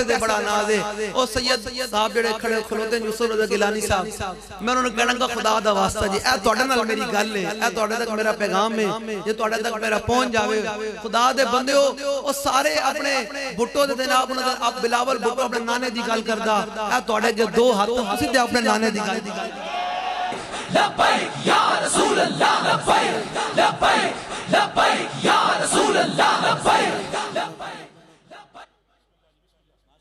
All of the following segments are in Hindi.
कैसे दे, बड़ा नाज है। ओ सैयद साहब जेड़े खड़े खलोते यूसुफ रजा गिलानी साहब, मैं उन्होंने कहणगा खुदा दा वास्ता जी ए तोडे नाल मेरी गल है ए तोडे तक मेरा पैगाम है, जे तोडे तक मेरा पहुँच जावे। खुदा दे बंदियो ओ सारे अपने भुट्टो दे जनाब उन दा बिलावल भुट्टो अपने नाने दी गल करदा ए तोडे के दो हाथ तुसी ते अपने नाने दी गल लबैक या रसूल अल्लाह लबैक लबैक लबैक या रसूल अल्लाह लबैक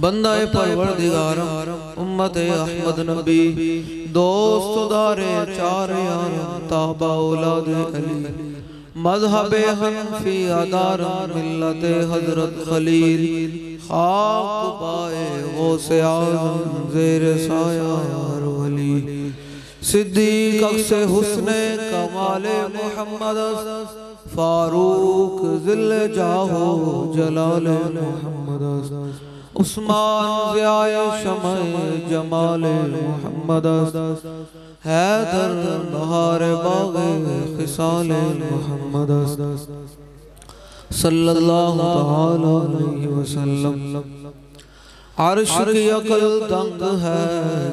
बंदा परवरदिगार उम्मत अहमद नबी दोस्त दारे चार यार ताबा औलाद अली। मज़हब हनफी अदार मिल्लत हज़रत खलील। खाक पाए वो से आज़म जेर साया वली। सिद्दीक से हुस्न कमाले मोहम्मद फारूक जिल जाहो जलाल मोहम्मद उस्मान ज़ियाए शमए जमाल मोहम्मद हैदर बहार बाग खिसाल मोहम्मद सल्लल्लाहु ताला अलैहि वसल्लम। अर्श की अकल तंग है,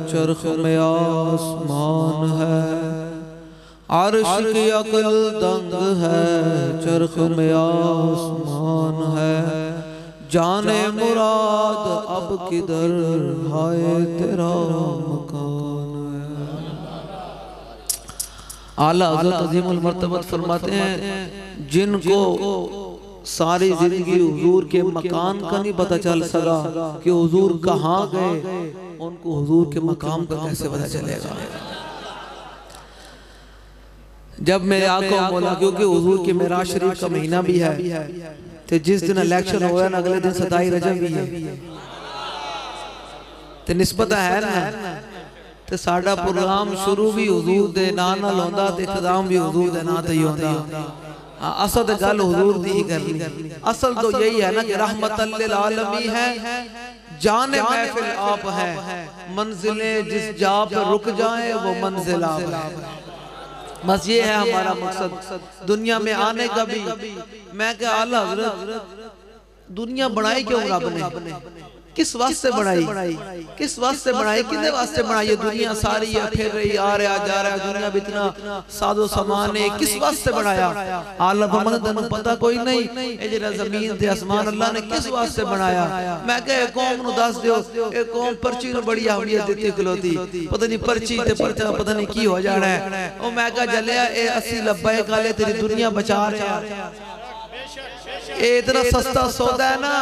चरख में आसमान है। अर्श की अकल तंग है, चरख में आसमान है। जाने मुराद अब किधर हाय तेरा मकान आला हज़रत अजीमुल मर्तबत फरमाते हैं जिनको सारी ज़िंदगी हुजूर के मकान का नहीं पता चल सका कि हुजूर कहाँ गए उनको हुजूर के मकाम का कैसे पता चलेगा? जब मेरे आका मौला क्योंकि हुजूर के मेरा शरीफ का महीना भी है। ਤੇ ਜਿਸ ਦਿਨ ਇਲੈਕਸ਼ਨ ਹੋਇਆ ਨਾ ਅਗਲੇ ਦਿਨ 27 ਰਜਬ ਵੀ ਹੈ ਤੇ ਨਿਸਬਤ ਹੈ ਨਾ ਤੇ ਸਾਡਾ ਪ੍ਰੋਗਰਾਮ ਸ਼ੁਰੂ ਵੀ ਹਜ਼ੂਰ ਦੇ ਨਾਂ ਨਾਲ ਹੁੰਦਾ ਤੇ ਇਖਤਤਾਮ ਵੀ ਹਜ਼ੂਰ ਦੇ ਨਾਂ ਤੇ ਹੀ ਹੁੰਦਾ असल तो गल हुजूर दी ही करनी असल तो यही है ना कि रहमतल लिल आलमी है जाने महफिल आप है मंजिलें जिस जा पर रुक जाए वो मंजिल आप है बस ये है हमारा मकसद। दुनिया में आने का भी। मैं क्या आला हज़रत दुनिया बनाई क्यों रब ने? किस वास्ते बनाई? किस वास्ते बनाई? किने वास्ते बनाई? ये दुनिया सारी है फिर रही आ रहा जा रहा दुनिया में इतना सादो सामान है किस वास्ते बनाया? आला फरमाता तन्नू पता कोई नहीं। ये जेड़ा ज़मीन ते आसमान अल्लाह ने किस वास्ते बनाया? मैं कहे कौम नु दस दियो ए कौम पर्ची नु बड़ी अहमियत देती खलोती। पता नहीं पर्ची ते पर्चा पता नहीं की हो जाना है। ओ मैं कहा जलिया ए 80 90 काले तेरी दुनिया बचा रहा ये इतना सस्ता सौदा है। ना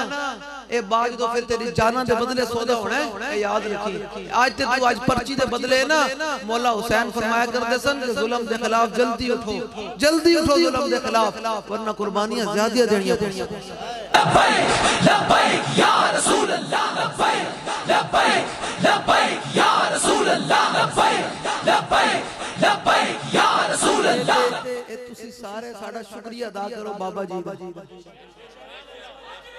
ਇਹ ਬਾਅਦ ਜਦੋਂ ਫਿਰ ਤੇਰੀ ਜਾਨਾਂ ਦੇ ਬਦਲੇ ਸੌਦਾ ਹੋਣਾ ਹੈ ਯਾਦ ਰੱਖੀ ਅੱਜ ਤੇ ਤੂੰ ਅੱਜ ਪਰਚੀ ਦੇ ਬਦਲੇ ਨਾ ਮੌਲਾ ਹੁਸੈਨ ਫਰਮਾਇਆ ਕਰਦੇ ਸਨ ਕਿ ਜ਼ੁਲਮ ਦੇ ਖਿਲਾਫ ਜਲਦੀ ਉਠੋ ਜਲਦੀ ਉਠੋ ਜ਼ੁਲਮ ਦੇ ਖਿਲਾਫ ਵਰਨਾ ਕੁਰਬਾਨੀਆਂ ਜ਼ਿਆਦੀਆਂ ਦੇਣੀਆਂ ਪੈਣੀਆਂ ਲਬੈਕ ਲਬੈਕ ਯਾ ਰਸੂਲ ਅੱਲਾਹ ਲਬੈਕ ਲਬੈਕ ਲਬੈਕ ਯਾ ਰਸੂਲ ਅੱਲਾਹ ਲਬੈਕ ਲਬੈਕ ਲਬੈਕ ਯਾ ਰਸੂਲ ਅੱਲਾਹ ਇਹ ਤੁਸੀਂ ਸਾਰੇ ਸਾਡਾ ਸ਼ੁਕਰੀਆ ਅਦਾ ਕਰੋ ਬਾਬਾ ਜੀ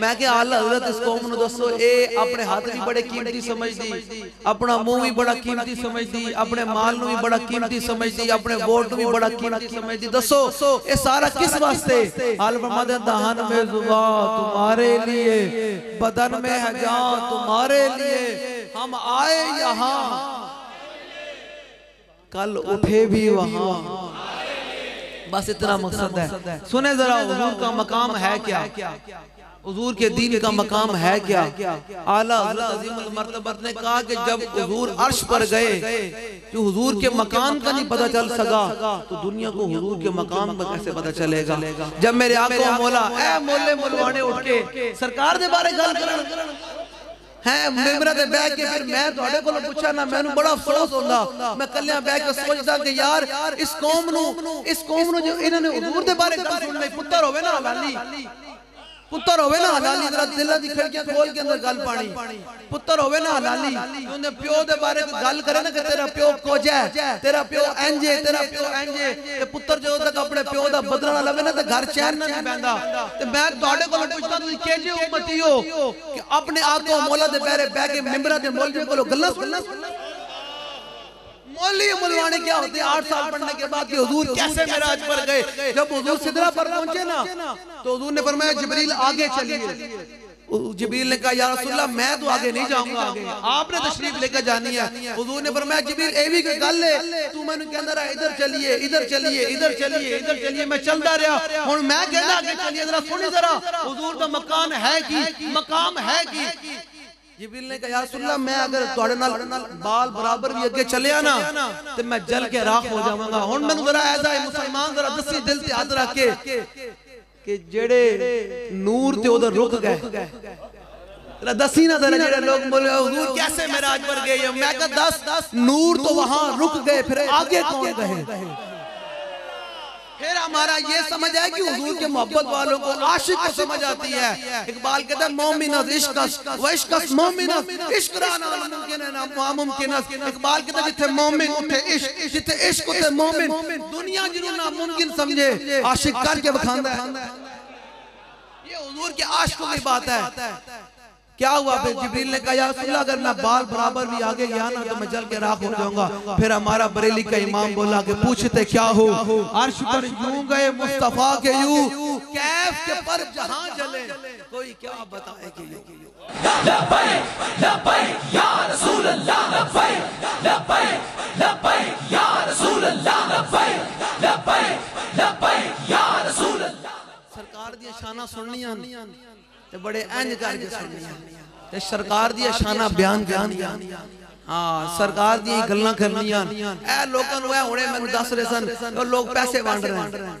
मैं क्या आला हज़रत इस कौम दसो ये अपने हाथ भी बड़े कीमती समझदी अपना मुँह भी बड़ा कीमती समझदी अपने माल भी बड़ा कीमती समझदी अपने वोट भी बड़ा कीमती समझदी दसो ये सारा किस वास्ते? दहन में जुबा तुम्हारे लिए बदन में है जान तुम्हारे लिए हम आए यहाँ। कल उठे भी वहाँ। बस इतना मकसद है। सुने जरा हुजूर का मकाम है क्या? हुजूर के दीन का मकाम है क्या आला हजरत अजीमुल मर्तबत ने कहा कि जब हुजूर अर्श पर गए जो हुजूर के मकाम का नहीं पता चल सका तो दुनिया को हुजूर के मकाम का कैसे पता चलेगा जब मेरे आका मौला ए मोले मुलवाने उठ के सरकार दे बारे गल करन ਹੈ ਮੈਂਬਰਾਂ ਦੇ ਬਹਿ ਕੇ ਫਿਰ ਮੈਂ ਤੁਹਾਡੇ ਕੋਲੋਂ ਪੁੱਛਿਆ ਨਾ ਮੈਨੂੰ ਬੜਾ ਅਫਸੋਸ ਹੁੰਦਾ ਮੈਂ ਕੱਲਿਆਂ ਬਹਿ ਕੇ ਸੋਚਦਾ ਕਿ ਯਾਰ ਇਸ ਕੌਮ ਨੂੰ ਇਸ ਕੌਮ ਨੂੰ ਜੋ ਇਹਨਾਂ ਨੇ ਹਜ਼ੂਰ ਦੇ ਬਾਰੇ ਗੱਲ ਸੁਣਨੀ ਪੁੱਤਰ ਹੋਵੇ ਨਾ ਹਲਾਲੀ ਪੁੱਤਰ ਹੋਵੇ ਨਾ ਹਲਾਲੀ ਜਰਾ ਦਿਲਾਂ ਦੀ ਖਿੜਕੀਆਂ ਖੋਲ ਕੇ ਅੰਦਰ ਗੱਲ ਪਾਣੀ ਪੁੱਤਰ ਹੋਵੇ ਨਾ ਹਲਾਲੀ ਉਹਨੇ ਪਿਓ ਦੇ ਬਾਰੇ ਕੋਈ ਗੱਲ ਕਰੇ ਨਾ ਕਿ ਤੇਰਾ ਪਿਓ ਕੋਜਾ ਹੈ ਤੇਰਾ ਪਿਓ ਇੰਜੇ ਤੇਰਾ ਪਿਓ ਇੰਜੇ ਤੇ ਪੁੱਤਰ ਜਦੋਂ ਤੱਕ ਆਪਣੇ ਪਿਓ ਦਾ ਬਦਲਾ ਨਾ ਲਵੇ ਨਾ ਤੇ ਘਰ ਚੈਨ ਨਾਲ ਨਹੀਂ ਬੈਂਦਾ ਤੇ ਮੈਂ ਤੁਹਾਡੇ ਕੋਲੋਂ ਪੁੱਛਦਾ ਤੁਸੀਂ ਕਿਹਜੇ ਉਮਤੀ ਹੋ ਕਿ ਆਪਣੇ ਆਕੋ ਮੌਲਾ ਦੇ ਬਾਰੇ ਬਹਿ ਕੇ ਮੈਂਬਰਾਂ ਦੇ ਮੌਲਵੀ ਕੋਲੋਂ ਗੱਲਾਂ ਸੁਣਨਾ मौली मुलवाने क्या होते हैं? आठ साल पढ़ने के बाद हुजूर कैसे मेराज पर गए? जब हुजूर सिदरा पर पहुँचे ना तो हुजूर ने फरमाया, जिब्रील आगे चलिए। जिब्रील ने कहा, या रसूलल्लाह, मैं तो आगे नहीं जाऊँगा। आपने तशरीफ़ लेकर जानी है। हुजूर ने फरमाया, जिब्रील ए भी गल है? तू मैंने कहंदा रहा, इधर चलिए इधर चलिए इधर चलिए इधर चलिए, मैं चलता रहा। हुन मैं कहंदा, आगे चलिए, जरा सुनी जरा। हुजूर का मकान है की, मकाम है की? जिब्रील ने कहा या रसूलल्लाह मैं अगर ਤੁਹਾਡੇ ਨਾਲ ਬਾਲ ਬਰਾਬਰ ਵੀ ਅੱਗੇ ਚੱਲਿਆ ਨਾ ਤੇ ਮੈਂ ਜਲ ਕੇ ਰਾਖ ਹੋ ਜਾਵਾਂਗਾ ਹੁਣ ਮੈਨੂੰ ਜ਼ਰਾ ਐਸਾ ਹੈ ਮੁਸਲਮਾਨ ਜ਼ਰਾ ਦੱਸੀ ਦਿਲ ਤੇ ਹੱਥ ਰੱਖ ਕੇ ਕਿ ਜਿਹੜੇ ਨੂਰ ਤੇ ਉਧਰ ਰੁਕ ਗਏ जरा दसी ना जरा जेड़े लोग बोले हुजूर कैसे मेराज पर गए मैं कहा दस नूर तो वहां रुक गए फिर आगे कौन गए फिर हमारा ये समझ है कि हुजूर के मोहब्बत वालों को आशिक को समझ आती है। इकबाल कहता है इश्कस व इश्कस इश्क मुमकिन इकबाल कहता जिथे मोमिन उठे इश्क, जिथे इश्क उठे मोमिन, दुनिया जिन्हों नामुमकिन समझे, आशिक करके बखांदा है। ये हुजूर के आशिकों की बात है। क्या हुआ फिर जबरील ने कहा यासुल्ला अगर मैं बाल बराबर भी आगे गया ना तो मैं जल के राख हो जाऊँगा। फिर हमारा बरेली का इमाम बोला के पूछते क्या हो? अर्श पर यूँ गए मुस्तफ़ा के यूँ कैफ के पर जहाँ चले कोई क्या बताए कि लबैक लबैक या रसूल अल्लाह लबैक लबैक लबैक या रसूल अल्लाह लबैक लबैक लबैक या रसूल अल्लाह सरकार दी शाना सुननी सुननियाँ ਤੇ ਬੜੇ ਇੰਜ ਕਰਕੇ ਸੁਣਨੀਆਂ। ਤੇ ਸਰਕਾਰ ਦੀਆਂ ਸ਼ਾਨਾਂ ਬਿਆਨ ਕਰਨੀਆਂ। ਹਾਂ ਸਰਕਾਰ ਦੀਆਂ ਗੱਲਾਂ ਕਰਨੀਆਂ। ਇਹ ਲੋਕਾਂ ਨੂੰ ਇਹ ਹੁਣੇ ਮੈਨੂੰ ਦੱਸ ਰਹੇ ਸਨ ਉਹ ਲੋਕ ਪੈਸੇ ਵੰਡ ਰਹੇ। ਹਨ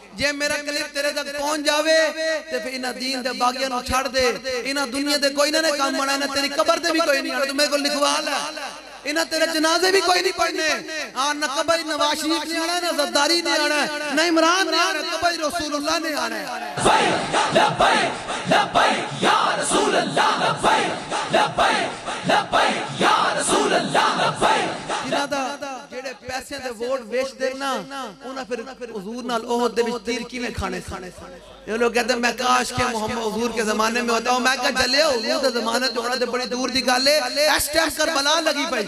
ਜੇ ਮੇਰਾ ਕਲਿਪ ਤੇਰੇ ਤੱਕ ਪਹੁੰਚ ਜਾਵੇ ਤੇ ਫਿਰ ਇਹਨਾਂ ਦੀਨ ਦੇ ਬਾਗੀਆਂ ਨੂੰ ਛੱਡ ਦੇ ਇਹਨਾਂ ਦੁਨੀਆ ਦੇ ਕੋਈ ਨਾ ਨੇ ਕੰਮ ਆਣਾ ਨਾ ਤੇਰੀ ਕਬਰ ਤੇ ਵੀ ਕੋਈ ਨਹੀਂ ਆਣਾ ਤੂੰ ਮੇਰੇ ਕੋਲ ਲਿਖਵਾ ਲੈ इन्हें तेरे जनाजे भी कोई नहीं पढ़ने हाँ न कबई नवाज शरीफ ने आना है, न जरदारी ने आना है, न इमरान ने आना है, कबई रसूलुल्लाह ने आना है ਪੈਸਿਆਂ ਦੇ ਵੋਟ ਵੇਚ ਦੇਣਾ ਉਹਨਾਂ ਫਿਰ ਹਜ਼ੂਰ ਨਾਲ ਉਹ ਦੇ ਵਿੱਚ ਤੀਰ ਕਿਵੇਂ ਖਾਣੇ ਖਾਣੇ ਇਹ ਲੋਕ ਕਹਿੰਦੇ ਮੈਂ ਕਾਸ਼ ਕੇ ਮੁਹੰਮਦ ਹਜ਼ੂਰ ਕੇ ਜ਼ਮਾਨੇ ਮੇ ਹੋਤਾ ਮੈਂ ਕਹਾ ਜਲਿਓ ਹਜ਼ੂਰ ਦਾ ਜ਼ਮਾਨਾ ਤੇ ਉਹਨਾਂ ਦੇ ਬੜੀ ਦੂਰ ਦੀ ਗੱਲ ਹੈ ਇਸ ਟਾਈਮ ਕਰਬਲਾ ਲਗੀ ਪਈ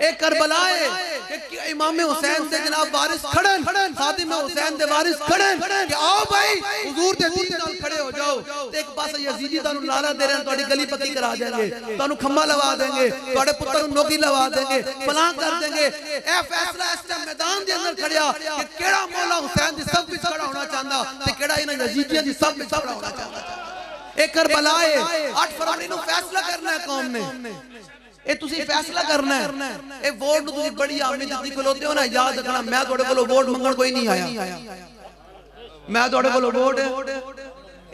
ਇਹ ਕਰਬਲਾ ਹੈ ਕਿ ਇਮਾਮ ਹੁਸੈਨ ਦੇ ਜਨਾਬ ਵਾਰਿਸ ਖੜਨ ਖਾਦਮ ਹੁਸੈਨ ਦੇ ਵਾਰਿਸ ਖੜਨ ਕਿ ਆਓ ਭਾਈ ਹਜ਼ੂਰ ਦੇ ਦੀਨ ਨਾਲ ਖੜੇ ਹੋ ਜਾਓ ਤੇ ਇੱਕ ਪਾਸੇ ਯਜ਼ੀਦੀ ਤੁਹਾਨੂੰ ਲਾਰਾ ਦੇ ਰਹੇ ਹਨ ਤੁਹਾਡੀ ਗਲੀ ਪੱਕੀ ਕਰਾ ਦੇਣਗੇ ਤੁਹਾਨੂੰ ਖੰਮਾ ਲਵਾ ਦੇਣਗੇ ਤੁਹਾਡੇ ਪੁੱਤਰ ਨੂੰ ਨੌਕਰੀ ਲਵਾ ਦੇਣਗੇ ਫਲਾਂ ਕਰ ਦੇਣਗੇ ਇਹ ਫੈਸਲਾ ਇਸ ਟਾਈਮ ਮੈਦਾਨ ਦੇ ਅੰਦਰ ਖੜਿਆ ਕਿ ਕਿਹੜਾ ਮੌਲਾ ਹੁਸੈਨ ਦੀ ਸਭ ਵਿੱਚ ਖੜਾ ਹੋਣਾ ਚਾਹੁੰਦਾ ਤੇ ਕਿਹੜਾ ਇਹਨਾਂ ਯਜ਼ੀਦੀਆਂ ਦੀ ਸਭ ਵਿੱਚ ਖੜਾ ਹੋਣਾ ਚਾਹੁੰਦਾ ਇਹ ਕਰਬਲਾ ਹੈ 8 ਫਰਵਰੀ ਨੂੰ ਫੈਸਲਾ ਕਰਨਾ ਹੈ ਕੌਮ ਨੇ ਇਹ ਤੁਸੀਂ ਫੈਸਲਾ ਕਰਨਾ ਹੈ। ਇਹ ਵੋਟ ਨੂੰ ਤੁਸੀਂ ਬੜੀ ਆਮੀ ਜਿੱਦੀ ਖਲੋਤੇ ਹੋ ਨਾ ਯਾਦ ਰੱਖਣਾ ਮੈਂ ਤੁਹਾਡੇ ਕੋਲੋਂ ਵੋਟ ਮੰਗਣ ਕੋਈ ਨਹੀਂ ਆਇਆ। ਮੈਂ ਤੁਹਾਡੇ ਕੋਲੋਂ ਵੋਟ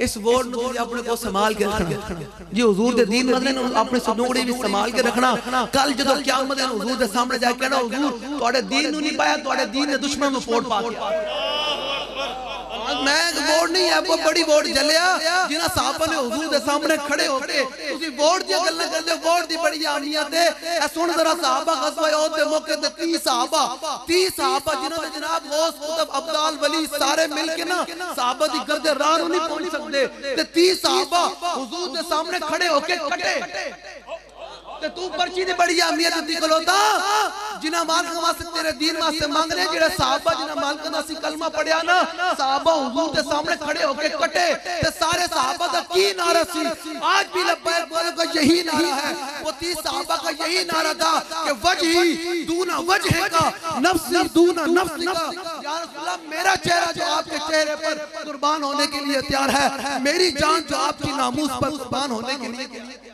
ਇਸ ਵੋਟ ਨੂੰ ਤੁਸੀਂ ਆਪਣੇ ਕੋਲ ਸੰਭਾਲ ਕੇ ਰੱਖਣਾ। ਜੀ ਹਜ਼ੂਰ ਦੇ ਦੀਨ ਮਸਲੇ ਨੂੰ ਆਪਣੇ ਸਨੂੜੇ ਵੀ ਸੰਭਾਲ ਕੇ ਰੱਖਣਾ। ਕੱਲ ਜਦੋਂ ਕਿਆਮਤ ਦੇ ਹਜ਼ੂਰ ਦੇ ਸਾਹਮਣੇ ਜਾ ਕੇ ਕਹਿਣਾ ਹਜ਼ੂਰ ਤੁਹਾਡੇ ਦੀਨ ਨੂੰ ਨਹੀਂ ਪਾਇਆ ਤੁਹਾਡੇ ਦੀਨ ਨੇ ਦੁਸ਼ਮਣ ਨੂੰ ਵੋਟ ਪਾ ਕੇ ਮੈਂ ਵੋਟ ਨਹੀਂ ਹੈ ਉਹ ਬੜੀ ਵੋਟ ਚੱਲਿਆ ਜਿਨ੍ਹਾਂ ਸਾਹਬਾਂ ਨੇ ਹਜ਼ੂਰ ਦੇ ਸਾਹਮਣੇ ਖੜੇ ਹੋ ਕੇ ਤੁਸੀਂ ਵੋਟ ਦੀਆਂ ਗੱਲਾਂ ਕਰਦੇ ਹੋ ਵੋਟ ਦੀ ਬੜੀ ਆਮੀਅਤ ਹੈ ਇਹ ਸੁਣ ਜ਼ਰਾ ਸਾਹਬਾ ਗਜ਼ਵਾ ਯੂਦ ਦੇ ਮੌਕੇ ਤੇ 30 ਸਾਹਬਾ 30 ਸਾਹਬਾ ਜਿਨ੍ਹਾਂ ਦੇ ਜਨਾਬ ਗੌਸ ਕੁਤਬ ਅਬਦਾਲ ਵਲੀ ਸਾਰੇ ਮਿਲ ਕੇ ਨਾ ਸਾਹਬਾ ਦੀ ਗਰਦੇ ਰਾਹ ਨੂੰ ਨਹੀਂ ਪਹੁੰਚ ਸਕਦੇ ਤੇ 30 ਸਾਹਬਾ ਹਜ਼ੂਰ ਦੇ ਸਾਹਮਣੇ ਖੜੇ ਹੋ ਕੇ ਕੱਟੇ ਤੇ ਤੂੰ ਪਰਚੀ ਦੀ ਬੜੀ ਅਹਿਮੀਅਤ ਦਿੱਤੀ ਖਲੋਤਾ ਜਿਨ੍ਹਾਂ ਮਾਲਕ ਵਾਸਤੇ ਤੇਰੇ ਦੀਨ ਵਾਸਤੇ ਮੰਗ ਰਹੇ ਜਿਹੜੇ ਸਾਹਬਾ ਜਿਨ੍ਹਾਂ ਮਾਲਕਾਂ ਦਾ ਅਸੀਂ ਕਲਮਾ ਪੜਿਆ ਨਾ ਸਾਹਬਾ ਹਜ਼ੂਰ ਦੇ ਸਾਹਮਣੇ ਖੜੇ ਹੋ ਕੇ ਕੱਟੇ ਤੇ ਸਾਰੇ ਸਾਹਬਾ ਦਾ ਕੀ ਨਾਰਾ ਸੀ आज भी लब्बैक वालों का यही नारा है वो तीस साहबा का यही नारा था कि वजही दूना वजह का नफ्सी दूना नफ्सी का या रसूल अल्लाह, मेरा चेहरा जो आपके चेहरे पर कुर्बान होने के लिए तैयार है मेरी जान जो आपकी नामूस पर कुर्बान होने के लिए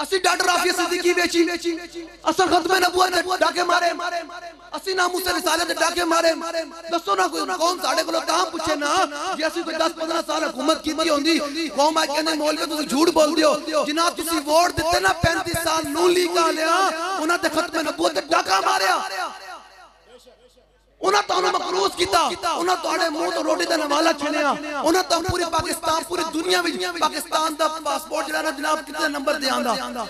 असी डॉक्टर राफिया सिद्दीकी बेची। बेची। असर खत्म ने डाके मारे। मारे। असी नाम उसे रिसाले ने डाके मारे। दसो ना कोई कौन साढ़े को काम पूछे ना। जे असी तो 10 15 साल हुकूमत की थी होंदी कौम आज कहंदे मौलवी तू झूठ बोल दियो जिना तुसी वोट दिते ना 35 साल नू लीग लिया उना ते खत्म ते डाका मारया ਉਹਨਾਂ ਤੁਹਾਨੂੰ ਮਕਰੂਸ ਕੀਤਾ ਉਹਨਾਂ ਤੁਹਾਡੇ ਮੂੰਹ ਤੋਂ ਰੋਟੀ ਦਾ ਨਵਾਲਾ ਛਿਨਿਆ ਉਹਨਾਂ ਤਾਂ ਪੂਰੀ ਪਾਕਿਸਤਾਨ ਪੂਰੀ ਦੁਨੀਆ ਵਿੱਚ ਪਾਕਿਸਤਾਨ ਦਾ ਪਾਸਪੋਰਟ ਜਿਹੜਾ ਨਾ ਜਨਾਬ ਕਿਤੇ ਨੰਬਰ ਤੇ ਆਂਦਾ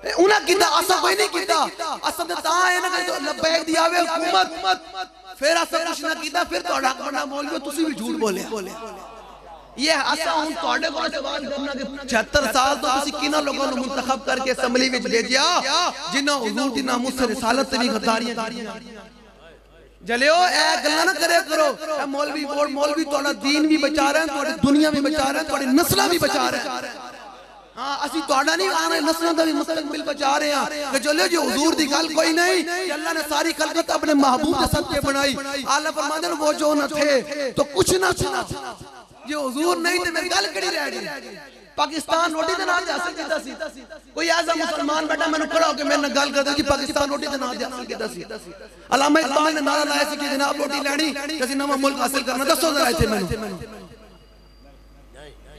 ਇਹ ਉਹਨਾਂ ਕੀਤਾ ਅਸਾਂ ਕੋਈ ਨਹੀਂ ਕੀਤਾ ਅਸਾਂ ਤੇ ਤਾਂ ਇਹ ਨਾ ਕਿ ਲੱਬੈਕ ਦੀ ਆਵੇ ਹਕੂਮਤ ਫਿਰ ਅਸਾਂ ਕੁਛ ਨਾ ਕੀਤਾ ਫਿਰ ਤੁਹਾਡਾ ਹੱਕ ਬਣਨਾ ਮੌਲਵੀ ਤੁਸੀਂ ਵੀ ਝੂਠ ਬੋਲਿਆ ਇਹ ਅਸਾਂ ਹੁਣ ਤੁਹਾਡੇ ਕੋਲ ਸਵਾਲ ਕਰਨਾ ਕਿ 76 ਸਾਲ ਤੋਂ ਤੁਸੀਂ ਕਿਹਨਾਂ ਲੋਕਾਂ ਨੂੰ ਮੁੰਤਖਬ ਕਰਕੇ ਅਸੈਂਬਲੀ ਵਿੱਚ ਭੇਜਿਆ ਜਿਨ੍ਹਾਂ ਹਜ਼ੂਰ ਦੀ ਨਾਮੂਸ ਰਿਸਾਲਤ ਤੇ ਵੀ ਗਦਾਰੀਆਂ ਕੀਤੀਆਂ जलियो ए गल्ला ना करे करो। ए मौलवी, और मौलवी तोड़ा दीन भी बचा रहे हैं तोड़ी दुनिया भी बचा रहे हैं तोड़ी नस्ला भी बचा रहे हैं। हाँ, असि तोड़ा नहीं आ रहे नस्लों का भी मुस्तकबिल बचा रहे हैं। कि चलो जो, हुजूर दी गल कोई नहीं। कि अल्लाह ने सारी खलकत अपने महबूब के सदके बनाई। आला फरमाते वो जो न थे तो कुछ ना था। जो हुजूर नहीं थे मेरी गल कड़ी रह गई? ਪਾਕਿਸਤਾਨ ਰੋਟੀ ਦੇ ਨਾਂ ਤੇ ਹਾਸਲ ਕੀਤਾ ਸੀ ਕੋਈ ਐਸਾ ਮੁਸਲਮਾਨ ਬੇਟਾ ਮੈਨੂੰ ਖੜਾ ਹੋ ਕੇ ਮੇਰੇ ਨਾਲ ਗੱਲ ਕਰਦਾ ਕਿ ਪਾਕਿਸਤਾਨ ਰੋਟੀ ਦੇ ਨਾਂ ਤੇ ਹਾਸਲ ਕੀਤਾ ਸੀ ਅਲਾਮਾ ਇਕਬਾਲ ਨੇ ਨਾਰਾ ਲਾਇਆ ਸੀ ਕਿ ਜਨਾਬ ਰੋਟੀ ਲੈਣੀ ਤੇ ਅਸੀਂ ਨਵਾਂ ਮੁਲਕ ਹਾਸਲ ਕਰਨਾ ਦੱਸੋ ਜ਼ਰਾ ਇੱਥੇ ਮੈਨੂੰ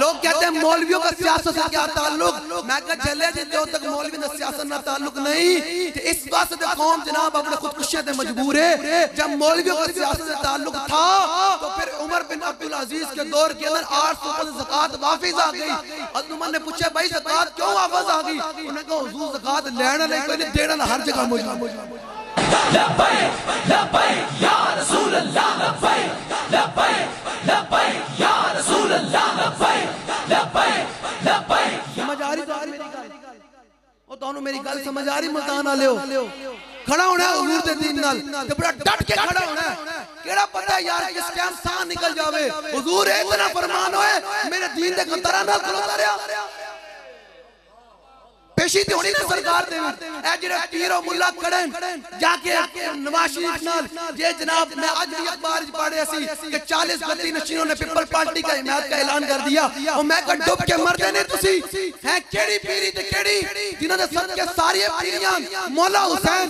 लोग कहते हैं मौलवियों का सियासत से क्या ताल्लुक? मैं कहा चले जो तक मौलवी ना सियासत ना ताल्लुक नहीं तो इस बात से तो कौम जनाब अपने खुदकुशियाँ से मजबूर है। जब मौलवियों का सियासत से ताल्लुक था तो फिर तो उमर बिन अब्दुल अज़ीज़ के दौर के अंदर आठ सौ पर जक़ात वापस आ गई। उमर ने पूछा भाई जक़ात क्यों वापस आ गई? उन्होंने कहा हुजूर जक़ात लेना नहीं पहले देना ना हर जगह मौजूद लबैक लबैक या रसूल अल्लाह लबैक लबैक ਉਹ ਤੁਹਾਨੂੰ ਮੇਰੀ ਗੱਲ ਸਮਝ ਆ ਰਹੀ ਮਲਤਾਨ ਵਾਲਿਓ ਖੜਾ ਹੋਣਾ ਹੈ ਹਜ਼ੂਰ ਦੇ ਦੀਨ ਨਾਲ ਤੇ ਬੜਾ ਡਟ ਕੇ ਖੜਾ ਹੋਣਾ ਹੈ ਕਿਹੜਾ ਪਤਾ ਯਾਰ ਕਿਸ ਟਾਈਮ ਸਾਹ ਨਿਕਲ ਜਾਵੇ ਹਜ਼ੂਰ ਇਹ ਇਤਨਾ ਫਰਮਾਨ ਹੋਏ ਮੇਰੇ ਦੀਨ ਦੇ ਕਤਰਾਂ ਨਾਲ ਖਲੋਤਾ ਰਿਹਾ पेशी ते होनी ना सरकार दे ए जेड़े पीर और मुल्ला कड़न जाके नवाज़ शरीफ नाल जे जनाब मैं आज भी अखबार पढ़े सी कि 40 गद्दी नशीनों ने पीपल पार्टी का हिमायत का ऐलान कर दिया। और मैं का डुब के मरदे ने तुसी? है केड़ी पीरी ते केड़ी? जिन्हों ने सब के सारी पीरियाँ मौला हुसैन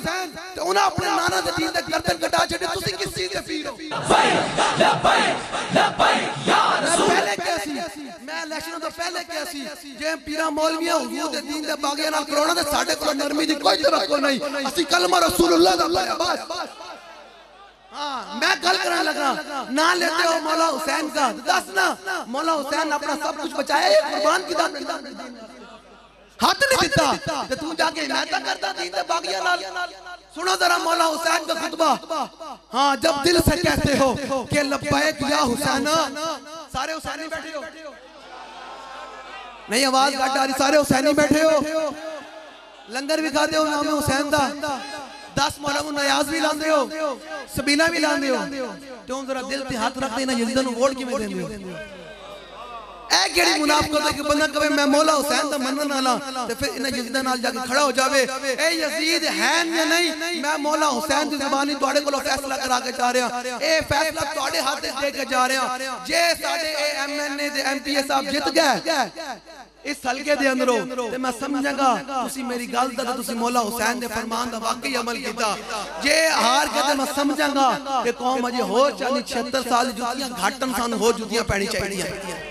ते उन्हें अपने नाना दे दीन तक गर्दन कटा छड़े तुसी किस चीज़ दे पीर हो? लबैक लबैक लबैक या रसूल। पहले कैसी ਮੈਂ ਇਲੈਕਸ਼ਨ ਤੋਂ ਪਹਿਲੇ ਕਿਹਾ ਸੀ ਜੇ ਪੀਰਾਂ ਮੌਲਵੀਆਂ ਹਜ਼ੂਰ ਦੇ ਦੀਨ ਦੇ ਬਾਗੀਆਂ ਨਾਲ ਕਰਾਉਣਾ ਤੇ ਸਾਡੇ ਕੋਲ ਨਰਮੀ ਦੀ ਕੋਈ ਤਵੱਕੋ ਨਹੀਂ ਅਸੀਂ ਕਲਮਾ ਰਸੂਲullah ਦਾ ਪੜਿਆ ਬਸ हाँ मैं गल करने लगा ना लेते हो मौला हुसैन का दस ना मौला हुसैन ने अपना सब कुछ बचाया ये कुर्बान की दान हाथ नहीं दिता ते तू जाके हिमायत करता दीन दे बागियां नाल सुनो जरा मौला हुसैन का खुतबा हाँ जब दिल से कहते हो कि लब्बैक या हुसैन सारे हुसैनी बैठे हो नहीं आवाज़ घट आ रही सारे हुसैनी बैठे हो लंगर भी खाते हो नाम हुसैन का दस मोहरम नयाज भी लाते हो सबीना भी लाते हो। क्यों जरा दिल से हाथ रखते ना यजीदन वोट किमें देंगे। ਵੋਟ ਕਿਵੇਂ ਦਿੰਦੇ ਹੋ ਇਹ ਕਿਹੜੀ ਮੁਨਾਫਕਤ ਹੈ ਕਿ ਬੰਦਾ ਕਵੇ ਮੈਂ ਮੌਲਾ ਹੁਸੈਨ ਦਾ ਮੰਨਣ ਵਾਲਾ ਤੇ ਫਿਰ ਇਹਨਾਂ ਯਜ਼ੀਦਾਂ ਨਾਲ ਜਾ ਕੇ ਖੜਾ ਹੋ ਜਾਵੇ ਇਹ ਯਜ਼ੀਦ ਹੈ ਜਾਂ ਨਹੀਂ ਮੈਂ ਮੌਲਾ ਹੁਸੈਨ ਦੀ ਜ਼ਬਾਨੀ ਤੁਹਾਡੇ ਕੋਲੋਂ ਫੈਸਲਾ ਕਰਾ ਕੇ ਜਾ ਰਿਹਾ ਇਹ ਫੈਸਲਾ ਤੁਹਾਡੇ ਹੱਥ 'ਚ ਦੇ ਕੇ ਜਾ ਰਿਹਾ ਜੇ ਸਾਡੇ ਇਹ ਐਮਐਨਏ ਤੇ ਐਮਪੀਏ ਸਾਹਿਬ ਜਿੱਤ ਗਏ ਇਸ ਹਲਕੇ ਦੇ ਅੰਦਰੋਂ ਤੇ ਮੈਂ ਸਮਝਾਂਗਾ ਤੁਸੀਂ ਮੇਰੀ ਗੱਲ ਦਾ ਤੇ ਤੁਸੀਂ ਮੌਲਾ ਹੁਸੈਨ ਦੇ ਫਰਮਾਨ ਦਾ ਵਾਕਈ ਅਮਲ ਕੀਤਾ ਜੇ ਹਾਰ ਕੇ ਤੇ ਮੈਂ ਸਮਝਾਂਗਾ ਕਿ ਕੌਮ ਅਜੇ ਹੋਰ ਚਾਲੀ 76 ਸਾਲ ਦੀ ਜੁੱਤੀਆਂ ਘਾਟਨ ਸਾਨੂੰ ਹੋਰ ਜੁੱਤੀਆਂ ਪੈਣੀ ਚਾਹੀਦੀਆਂ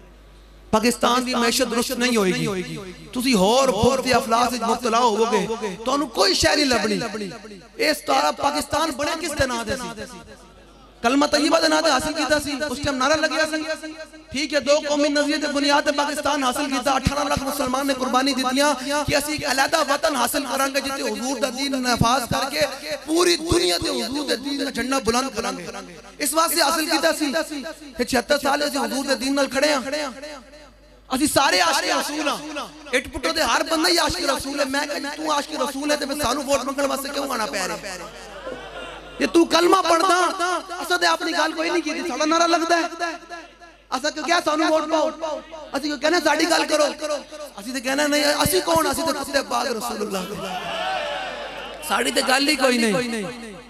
पाकिस्तान ਤੁਸੀਂ ਹੋਰ ਅਫਲਾਸ ਵਿੱਚ ਹੋਵੋਗੇ ਤੁਹਾਨੂੰ ਕੋਈ ਲੱਭਣੀ ਇਸ ਪਾਕਿਸਤਾਨ ਬਣੇ ਕਿਸ ਦੇ ਨਾਂ ਦੇ ਸੀ की बुनियाद पाकिस्तान हासिल किया अठारह लाख मुसलमान ने कुर्बानी दी कि असं एक अलहदा वतन हासिल करा जिते दुनिया इस वास्ते हासिल किया छिहत्तर साल हजूर के खड़े ਅਸੀਂ ਹਜ਼ੂਰ ਦੇ ਦੀਨ ਨਾਲ ਖੜੇ ਆ ਅਸੀਂ ਸਾਰੇ ਆਸ਼ਕ ਰਸੂਲ ਆ ਇਟ ਪੁੱਟੋ ਦੇ ਹਰ ਬੰਦਾ ਹੀ ਆਸ਼ਕ ਰਸੂਲ ਹੈ ਮੈਂ ਕਹਿੰਦਾ ਤੂੰ ਆਸ਼ਕ ਰਸੂਲ ਹੈ ਤੇ ਫਿਰ ਸਾਨੂੰ ਵੋਟ ਮੰਗਣ ਵਾਸਤੇ ਕਿਉਂ ਆਣਾ ਪੈ ਰਿਹਾ ਜੇ ਤੂੰ ਕਲਮਾ ਪੜਦਾ ਅਸਾਂ ਤੇ ਆਪਣੀ ਗੱਲ ਕੋਈ ਨਹੀਂ ਕੀਤੀ ਸਾਡਾ ਨਾਰਾ ਲੱਗਦਾ ਹੈ ਅਸਾਂ ਕਿਉਂ ਕਿਹਾ ਸਾਨੂੰ ਵੋਟ ਪਾਓ ਅਸੀਂ ਕਿਉਂ ਕਹਿੰਦੇ ਸਾਡੀ ਗੱਲ ਕਰੋ ਅਸੀਂ ਤੇ ਕਹਿਣਾ ਨਹੀਂ ਅਸੀਂ ਕੌਣ ਅਸੀਂ ਤੇ ਕੁੱਤੇ ਪਾਕ ਰਸੂਲullah ਸਾਡੀ ਤੇ ਗੱਲ ਹੀ ਕੋਈ ਨਹੀਂ